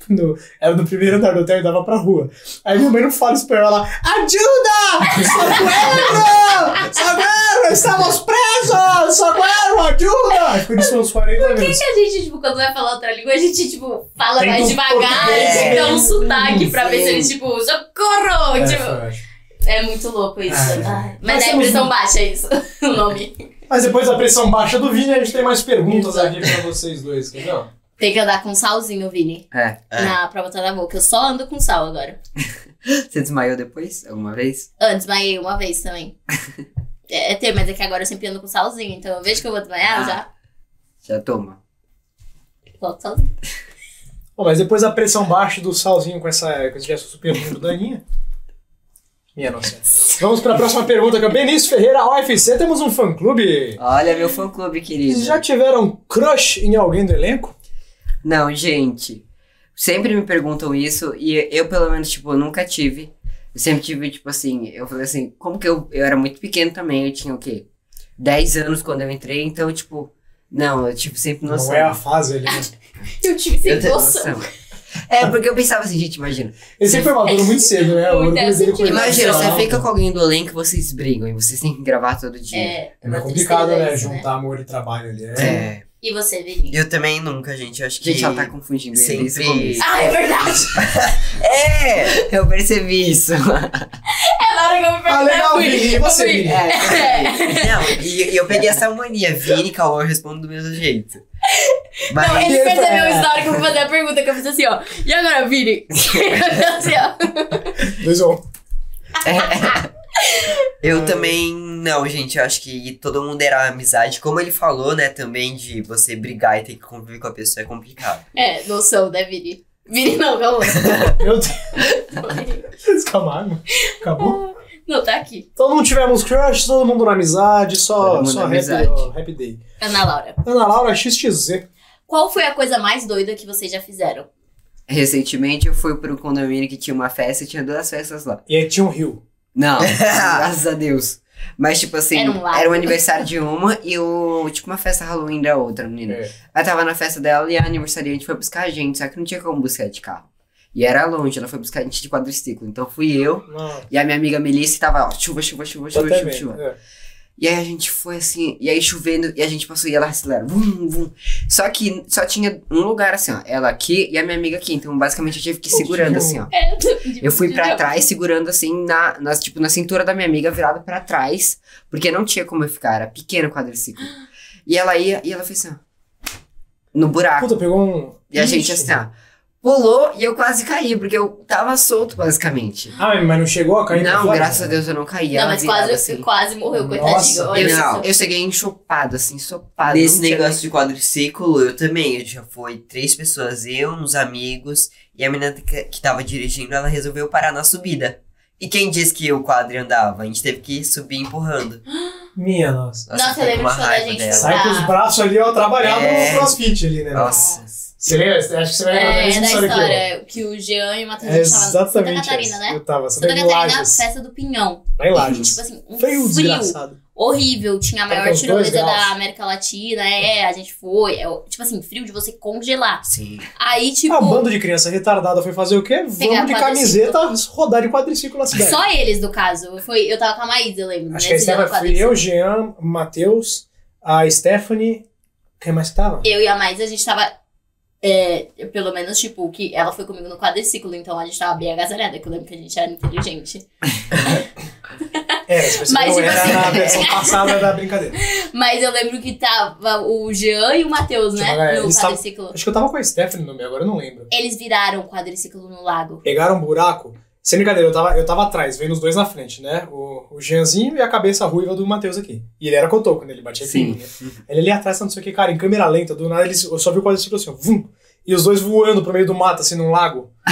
Speaker 4: No- era no primeiro andar do hotel e dava pra rua. Aí minha mãe não fala espanhol, ela Ajuda! Socorro! Socorro! Estamos presos! Socorro! Ajuda! Ficou disso uns 40
Speaker 2: Por que, que a gente, tipo, quando vai falar outra língua, a gente, tipo, fala
Speaker 4: Tenta
Speaker 2: mais
Speaker 4: um
Speaker 2: devagar e dá um
Speaker 4: é.
Speaker 2: sotaque pra ver se eles, tipo, socorro!
Speaker 4: É,
Speaker 2: tipo, é muito louco isso.
Speaker 4: Ah, é.
Speaker 2: Ai,
Speaker 4: Mas
Speaker 2: Mas é pressão baixa isso, <laughs> o nome.
Speaker 4: Mas depois da pressão baixa do Vini, a gente tem mais perguntas aqui pra vocês dois, quer ver?
Speaker 2: Tem que andar com salzinho, Vini.
Speaker 1: É.
Speaker 5: É.
Speaker 2: Na, pra botar na boca. Eu só ando com sal agora. <laughs>
Speaker 1: Você desmaiou depois? Alguma vez?
Speaker 2: Antes, desmaiei uma vez também. <laughs> É, é ter, mas é que agora eu sempre ando com salzinho. Então eu vejo que eu vou desmaiar,
Speaker 1: Ah.
Speaker 2: já
Speaker 1: Já toma.
Speaker 2: volto salzinho.
Speaker 4: Bom, mas depois da pressão baixa do salzinho com, essa, com esse gesto super lindo da Aninha. Minha nossa. Vamos pra próxima pergunta, que é o Benício Ferreira, a UFC, temos um fã-clube.
Speaker 1: Olha, meu fã-clube, querido.
Speaker 4: Vocês já tiveram crush em alguém do elenco?
Speaker 1: Não, gente. sempre me perguntam isso e eu, pelo menos, tipo, nunca tive. Eu sempre tive, tipo assim, eu falei assim, como que eu, eu era muito pequeno também, eu tinha o quê? 10 anos quando eu entrei, então, tipo, não, eu tive sempre noção.
Speaker 4: Não é a fase ali, né? <laughs>
Speaker 2: Eu tive sem
Speaker 1: Eu
Speaker 2: noção.
Speaker 1: noção. É, porque eu pensava assim, gente, imagina.
Speaker 4: Ele sempre foi maduro muito cedo, né?
Speaker 1: Imagina, você fica com alguém do elenco, vocês brigam e vocês têm que gravar todo dia.
Speaker 2: É,
Speaker 4: É
Speaker 2: uma
Speaker 4: complicado, né?
Speaker 2: isso,
Speaker 4: Juntar amor e trabalho ali. É.
Speaker 1: É.
Speaker 2: E você, Vivi?
Speaker 5: Eu também nunca, gente. Eu acho que.
Speaker 1: Gente, ela tá confundindo
Speaker 5: Sempre-
Speaker 1: começo.
Speaker 2: Ah, é verdade! <laughs>
Speaker 5: É!
Speaker 1: Eu percebi isso. <laughs>
Speaker 2: É na hora que eu me
Speaker 4: Ah,
Speaker 2: perguntei,
Speaker 4: legal,
Speaker 2: eu fui-
Speaker 4: Vini. E
Speaker 2: eu
Speaker 4: você, Vini?
Speaker 2: É.
Speaker 5: Não, e, e eu peguei essa mania. Vini, Cauã, eu respondo do mesmo jeito. Mas.
Speaker 2: Não, ele
Speaker 4: Ele
Speaker 2: percebeu história que eu fui fazer a pergunta, que eu fiz assim, ó. E agora, Vini? <laughs> assim, ó.
Speaker 4: Dois ou um.
Speaker 5: Eu também, não, gente, eu acho que todo mundo era amizade. Como ele falou, né, também de você brigar e ter que conviver com a pessoa é complicado.
Speaker 2: É, noção, né, Vini? Vini não, calma. <laughs>
Speaker 4: Meu Deus. <laughs> Camargo. Acabou.
Speaker 2: Não, tá aqui.
Speaker 4: Então não tivemos crush, todo mundo na amizade, só,
Speaker 1: Todo mundo
Speaker 4: só happy,
Speaker 1: amizade.
Speaker 4: ó, happy day.
Speaker 2: Ana Laura.
Speaker 4: Ana Laura XXZ.
Speaker 2: Qual foi a coisa mais doida que vocês já fizeram?
Speaker 1: Recentemente eu fui para um condomínio que tinha uma festa e tinha duas festas lá.
Speaker 4: E aí tinha um rio.
Speaker 1: Não, <laughs> graças a Deus. Mas, tipo assim,
Speaker 2: Era um
Speaker 1: era o aniversário de uma e o. Tipo, uma festa Halloween da outra, menina.
Speaker 4: É.
Speaker 1: Ela tava na festa dela e a aniversariante foi buscar a gente, só que não tinha como buscar de carro. E era longe, ela foi buscar a gente de quadriciclo. Então fui eu
Speaker 4: Não,
Speaker 1: e a minha amiga Melissa que tava, ó, chuva, chuva, chuva, chuva, chuva, chuva.
Speaker 4: É.
Speaker 1: E aí a gente foi assim, e aí chovendo, e a gente passou e ela acelera, vum, vum. Só que só tinha um lugar assim, ó, ela aqui e a minha amiga aqui. Então basicamente eu tive que ir segurando assim, ó. <laughs>
Speaker 2: É,
Speaker 1: Eu fui pra trás, segurando assim, na, nas, tipo, na cintura da minha amiga, virado pra trás, porque não tinha como eu ficar, era pequeno o quadriciclo. E ela ia, e ela fez assim, ó, no buraco.
Speaker 4: Puta, pegou um.
Speaker 1: E a gente assim, ó, pulou e eu quase caí, porque eu tava solto, basicamente.
Speaker 4: Ah, mas não chegou a cair
Speaker 1: não,
Speaker 4: fora?
Speaker 1: graças a Deus eu não caí.
Speaker 2: Não, mas
Speaker 1: virada,
Speaker 2: quase,
Speaker 1: assim.
Speaker 2: quase morreu,
Speaker 4: Nossa,
Speaker 2: coitadinho. Olha
Speaker 1: Eu,
Speaker 2: isso.
Speaker 1: eu cheguei enxopado, assim, ensopado.
Speaker 5: Nesse
Speaker 1: não
Speaker 5: negócio de quadriciclo, eu também. Eu já foi três pessoas, eu, uns amigos, e a menina que, que tava dirigindo, ela resolveu parar na subida. E quem disse que o quadro andava? A gente teve que subir empurrando. <gasps>
Speaker 4: Minha nossa.
Speaker 2: Nossa, eu
Speaker 5: fiquei com
Speaker 2: lembro de quando a gente
Speaker 5: dela.
Speaker 4: Sai com os braços ali, ó, trabalhando
Speaker 5: É.
Speaker 4: no crossfit ali, né?
Speaker 5: Nossa.
Speaker 4: Você lembra? Acho que você vai lembrar
Speaker 2: É, da
Speaker 4: história aqui. ó.
Speaker 2: história que o Jean e o Matheus
Speaker 4: É
Speaker 2: estavam Santa
Speaker 4: exatamente
Speaker 2: Catarina,
Speaker 4: essa.
Speaker 2: né?
Speaker 4: Eu tava,
Speaker 2: Santa
Speaker 4: Santa
Speaker 2: Catarina, festa do Pinhão.
Speaker 4: Lá em Lages.
Speaker 2: Tipo assim, um
Speaker 4: Feio,
Speaker 2: frio
Speaker 4: desgraçado.
Speaker 2: horrível. Tinha a maior tirolesa da América Latina. É, a gente foi. É, tipo assim, frio de você congelar.
Speaker 5: Sim.
Speaker 2: Aí, tipo,
Speaker 4: Ah, bando de criança retardada foi fazer o quê? Vamos de camiseta rodar de quadriciclo na cidade.
Speaker 2: só eles, no caso. Foi, eu tava com a Maísa, eu lembro.
Speaker 4: Acho que a fui
Speaker 2: quadriciclo.
Speaker 4: eu, Jean, Matheus, a Stephanie. Quem mais que tava?
Speaker 2: Eu e a Maísa, a gente tava. É, pelo menos, tipo, que ela foi comigo no quadriciclo, então a gente tava bem agasalhada, que eu lembro que a gente era inteligente. <laughs>
Speaker 4: É,
Speaker 2: Mas,
Speaker 4: não
Speaker 2: tipo
Speaker 4: era
Speaker 2: assim-
Speaker 4: na versão <laughs> passada da brincadeira.
Speaker 2: Mas eu lembro que tava o Jean e o Matheus, né?
Speaker 4: Tipo, é,
Speaker 2: no
Speaker 4: eles tavam-
Speaker 2: quadriciclo.
Speaker 4: Acho que eu tava com a Stephanie no meu, agora eu não lembro.
Speaker 2: Eles viraram o quadriciclo no lago.
Speaker 4: Pegaram um buraco. Sem brincadeira, eu tava, eu tava atrás, vendo os dois na frente, né? O, o Jeanzinho e a cabeça ruiva do Matheus aqui. E ele era cotoco, né? Ele batia
Speaker 1: Sim.
Speaker 4: né? Ele ali atrás, não sei o que, cara, em câmera lenta, do nada, eles, eu só vi o quadriciclo assim, ó, vum, e os dois voando pro meio do mato, assim, num lago. <laughs>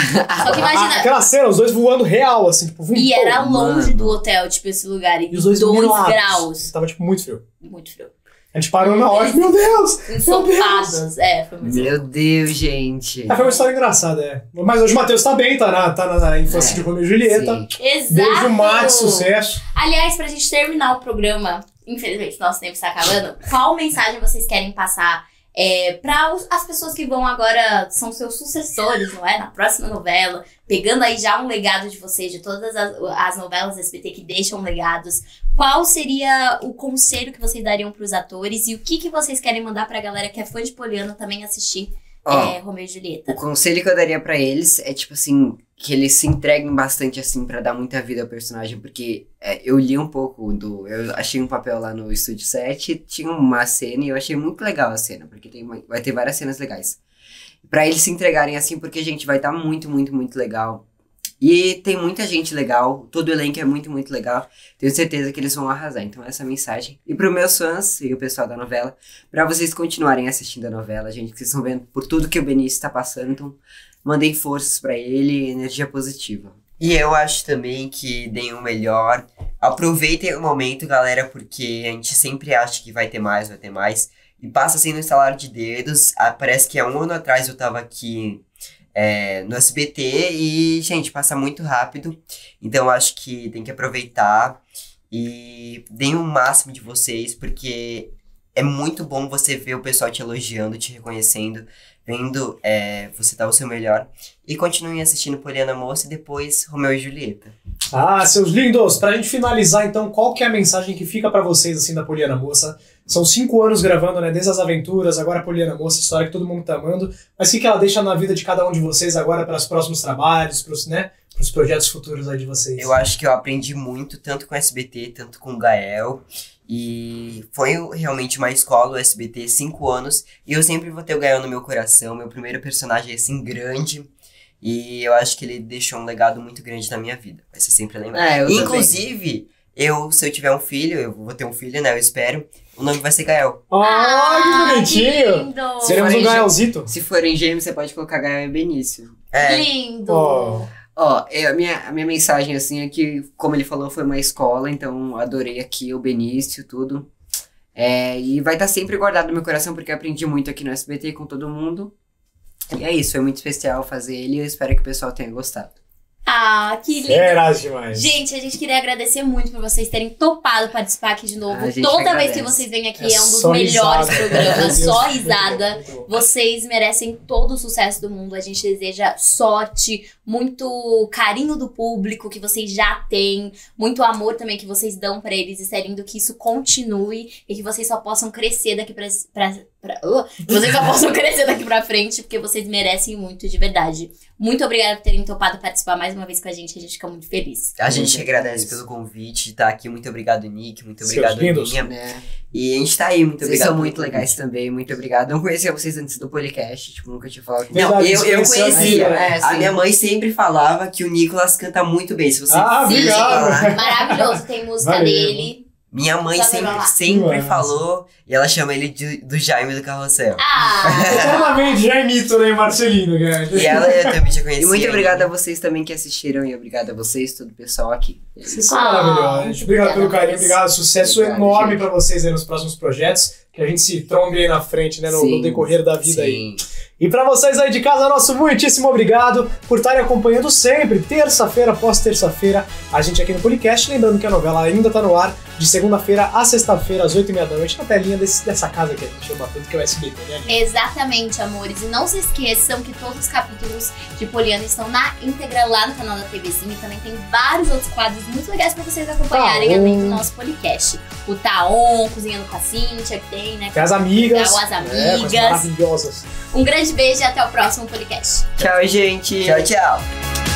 Speaker 2: Só que imagina.
Speaker 4: aquela cena, os dois voando real, assim, tipo, vum,
Speaker 2: E
Speaker 4: pô.
Speaker 2: era longe
Speaker 1: mano.
Speaker 2: do hotel, tipo, esse lugar. E,
Speaker 4: E os dois
Speaker 2: 2
Speaker 4: melados.
Speaker 2: graus.
Speaker 4: Tava, tipo, muito frio.
Speaker 2: Muito frio.
Speaker 4: A gente parou na hora, meu Deus!
Speaker 2: Ensopados. É, foi muito
Speaker 1: Meu Deus, gente.
Speaker 4: Ah, foi uma história engraçada, é. Mas hoje o Matheus tá bem, tá na, tá na infância
Speaker 1: É,
Speaker 4: de Romeu e Julieta.
Speaker 1: Sim.
Speaker 2: Exato.
Speaker 4: Beijo, Max, sucesso.
Speaker 2: Aliás, pra gente terminar o programa, infelizmente nosso tempo está acabando, qual mensagem vocês querem passar é, para as pessoas que vão agora, são seus sucessores, não é? Na próxima novela, pegando aí já um legado de vocês, de todas as, as novelas SBT que deixam legados, qual seria o conselho que vocês dariam pros atores e o que, que vocês querem mandar pra galera que é fã de Poliana também assistir
Speaker 1: Ó,
Speaker 2: é, Romeu e Julieta?
Speaker 1: O conselho que eu daria pra eles é, tipo assim, que eles se entreguem bastante, assim, pra dar muita vida ao personagem, porque é, eu li um pouco do. Eu achei um papel lá no Estúdio 7, tinha uma cena e eu achei muito legal a cena, porque tem uma- vai ter várias cenas legais. Pra eles se entregarem assim, porque, gente, vai estar muito, muito, muito legal. E tem muita gente legal, todo o elenco é muito, muito legal. Tenho certeza que eles vão arrasar. Então, essa é a mensagem. E para meus fãs e o pessoal da novela, pra vocês continuarem assistindo a novela, gente, que vocês estão vendo por tudo que o Benício tá passando. Então, mandem forças pra ele, energia positiva.
Speaker 5: E eu acho também que deem o melhor. Aproveitem o momento, galera, porque a gente sempre acha que vai ter mais, vai ter mais. E passa assim no estalar de dedos. Ah, parece que há um ano atrás eu tava aqui é, no SBT e, gente, passa muito rápido. Então acho que tem que aproveitar e deem o máximo de vocês, porque é muito bom você ver o pessoal te elogiando, te reconhecendo, vendo é, você dar o seu melhor. E continuem assistindo Poliana Moça e depois Romeu e Julieta.
Speaker 4: Ah, seus lindos, pra gente finalizar então, qual que é a mensagem que fica pra vocês assim da Poliana Moça? São cinco anos gravando, né? Desde as aventuras, agora a Poliana Moça, história que todo mundo tá amando. Mas o que, que ela deixa na vida de cada um de vocês agora para os próximos trabalhos, pros, né? Pros projetos futuros aí de vocês?
Speaker 5: Eu acho que eu aprendi muito, tanto com o SBT, tanto com o Gael. E foi realmente uma escola, o SBT, cinco anos. E eu sempre vou ter o Gael no meu coração. Meu primeiro personagem, assim, grande. E eu acho que ele deixou um legado muito grande na minha vida. Vai ser sempre lembrado.
Speaker 1: É, eu.
Speaker 5: Inclusive, eu, se eu tiver um filho, eu vou ter um filho, né? Eu espero. O nome vai ser Gael.
Speaker 4: Ah, que bonitinho!
Speaker 2: lindo!
Speaker 4: Seremos um
Speaker 1: Gente.
Speaker 4: Gaelzito?
Speaker 1: Se forem gêmeos, você pode colocar Gael e Benício.
Speaker 5: É,
Speaker 2: Lindo!
Speaker 4: Oh.
Speaker 1: Ó, eu- a, minha, a minha mensagem, assim, é que, como ele falou, foi uma escola, então adorei aqui o Benício, tudo. É, e vai estar sempre guardado no meu coração, porque aprendi muito aqui no SBT com todo mundo. E é isso, foi muito especial fazer ele e eu espero que o pessoal tenha gostado.
Speaker 2: Ah, que lindo!
Speaker 4: Serás demais.
Speaker 2: Gente, a gente queria agradecer muito por vocês terem topado participar aqui de novo. Toda vez que vocês vêm aqui
Speaker 4: É
Speaker 2: é, um dos melhores
Speaker 4: risada.
Speaker 2: programas, só risada. Vocês merecem todo o sucesso do mundo. A gente deseja sorte, muito carinho do público que vocês já têm, muito amor também que vocês dão pra eles. Isso é lindo que isso continue e que vocês só possam crescer daqui pra. Pra, uh, vocês só possam <laughs> crescer daqui pra frente, porque vocês merecem muito, de verdade. Muito obrigada por terem topado participar mais uma vez com a gente. A gente fica muito feliz.
Speaker 5: a gente
Speaker 1: Muito
Speaker 5: agradece
Speaker 1: feliz.
Speaker 5: pelo convite de estar aqui. Muito obrigado, Nick. Muito obrigado. Aninha.
Speaker 1: Né?
Speaker 5: E a gente tá aí. Muito
Speaker 1: Vocês
Speaker 5: obrigado.
Speaker 1: são
Speaker 5: pelo
Speaker 1: muito legais também, muito obrigado. Não conhecia vocês antes do podcast, tipo, nunca tinha falado.
Speaker 5: Não, eu, eu conhecia.
Speaker 1: né?
Speaker 5: A minha mãe sempre falava que o Nicolas canta muito bem. Se você
Speaker 4: Ah,
Speaker 2: Sim,
Speaker 4: obrigado.
Speaker 2: maravilhoso. Tem música
Speaker 4: Valeu.
Speaker 2: dele.
Speaker 5: Minha mãe sempre, sempre falou e ela chama ele de, do Jaime do Carrossel.
Speaker 2: Ah! <laughs>
Speaker 4: Eternamente já imito, né, Marcelino, cara?
Speaker 5: E ela eu também já conhecia.
Speaker 1: E muito obrigado a
Speaker 5: ainda.
Speaker 1: vocês também que assistiram e obrigado a vocês, todo o pessoal aqui. Isso.
Speaker 4: Vocês são
Speaker 2: Ah,
Speaker 4: maravilhosos.
Speaker 2: muito
Speaker 4: Obrigado pelo
Speaker 2: obrigada,
Speaker 4: carinho, obrigado. Sucesso
Speaker 1: Obrigado,
Speaker 4: enorme
Speaker 1: gente.
Speaker 4: pra vocês aí nos próximos projetos. Que a gente se trombe aí na frente, né, no, no
Speaker 1: Sim,
Speaker 4: decorrer da vida aí.
Speaker 5: Sim.
Speaker 4: E pra vocês aí de casa, nosso muitíssimo obrigado por estarem acompanhando sempre, terça-feira após terça-feira, a gente aqui no Podcast. Lembrando que a novela ainda tá no ar, de segunda-feira a sexta-feira, às oito e meia da noite, na telinha desse- dessa casa que a gente chama tanto, que é o SBT, né?
Speaker 2: Exatamente, amores. E não se esqueçam que todos os capítulos de Poliana estão na íntegra lá no canal da TVzinha. E também tem vários outros quadros muito legais pra vocês acompanharem
Speaker 4: Taon.
Speaker 2: além do nosso podcast. O Taon, Cozinhando com a Cíntia, que tem, né?
Speaker 4: Tem as amigas.
Speaker 2: Legal, as
Speaker 4: né,
Speaker 2: amigas.
Speaker 4: coisas maravilhosas.
Speaker 2: Um grande beijo e até o próximo podcast.
Speaker 1: Tchau, gente.
Speaker 5: Tchau, tchau.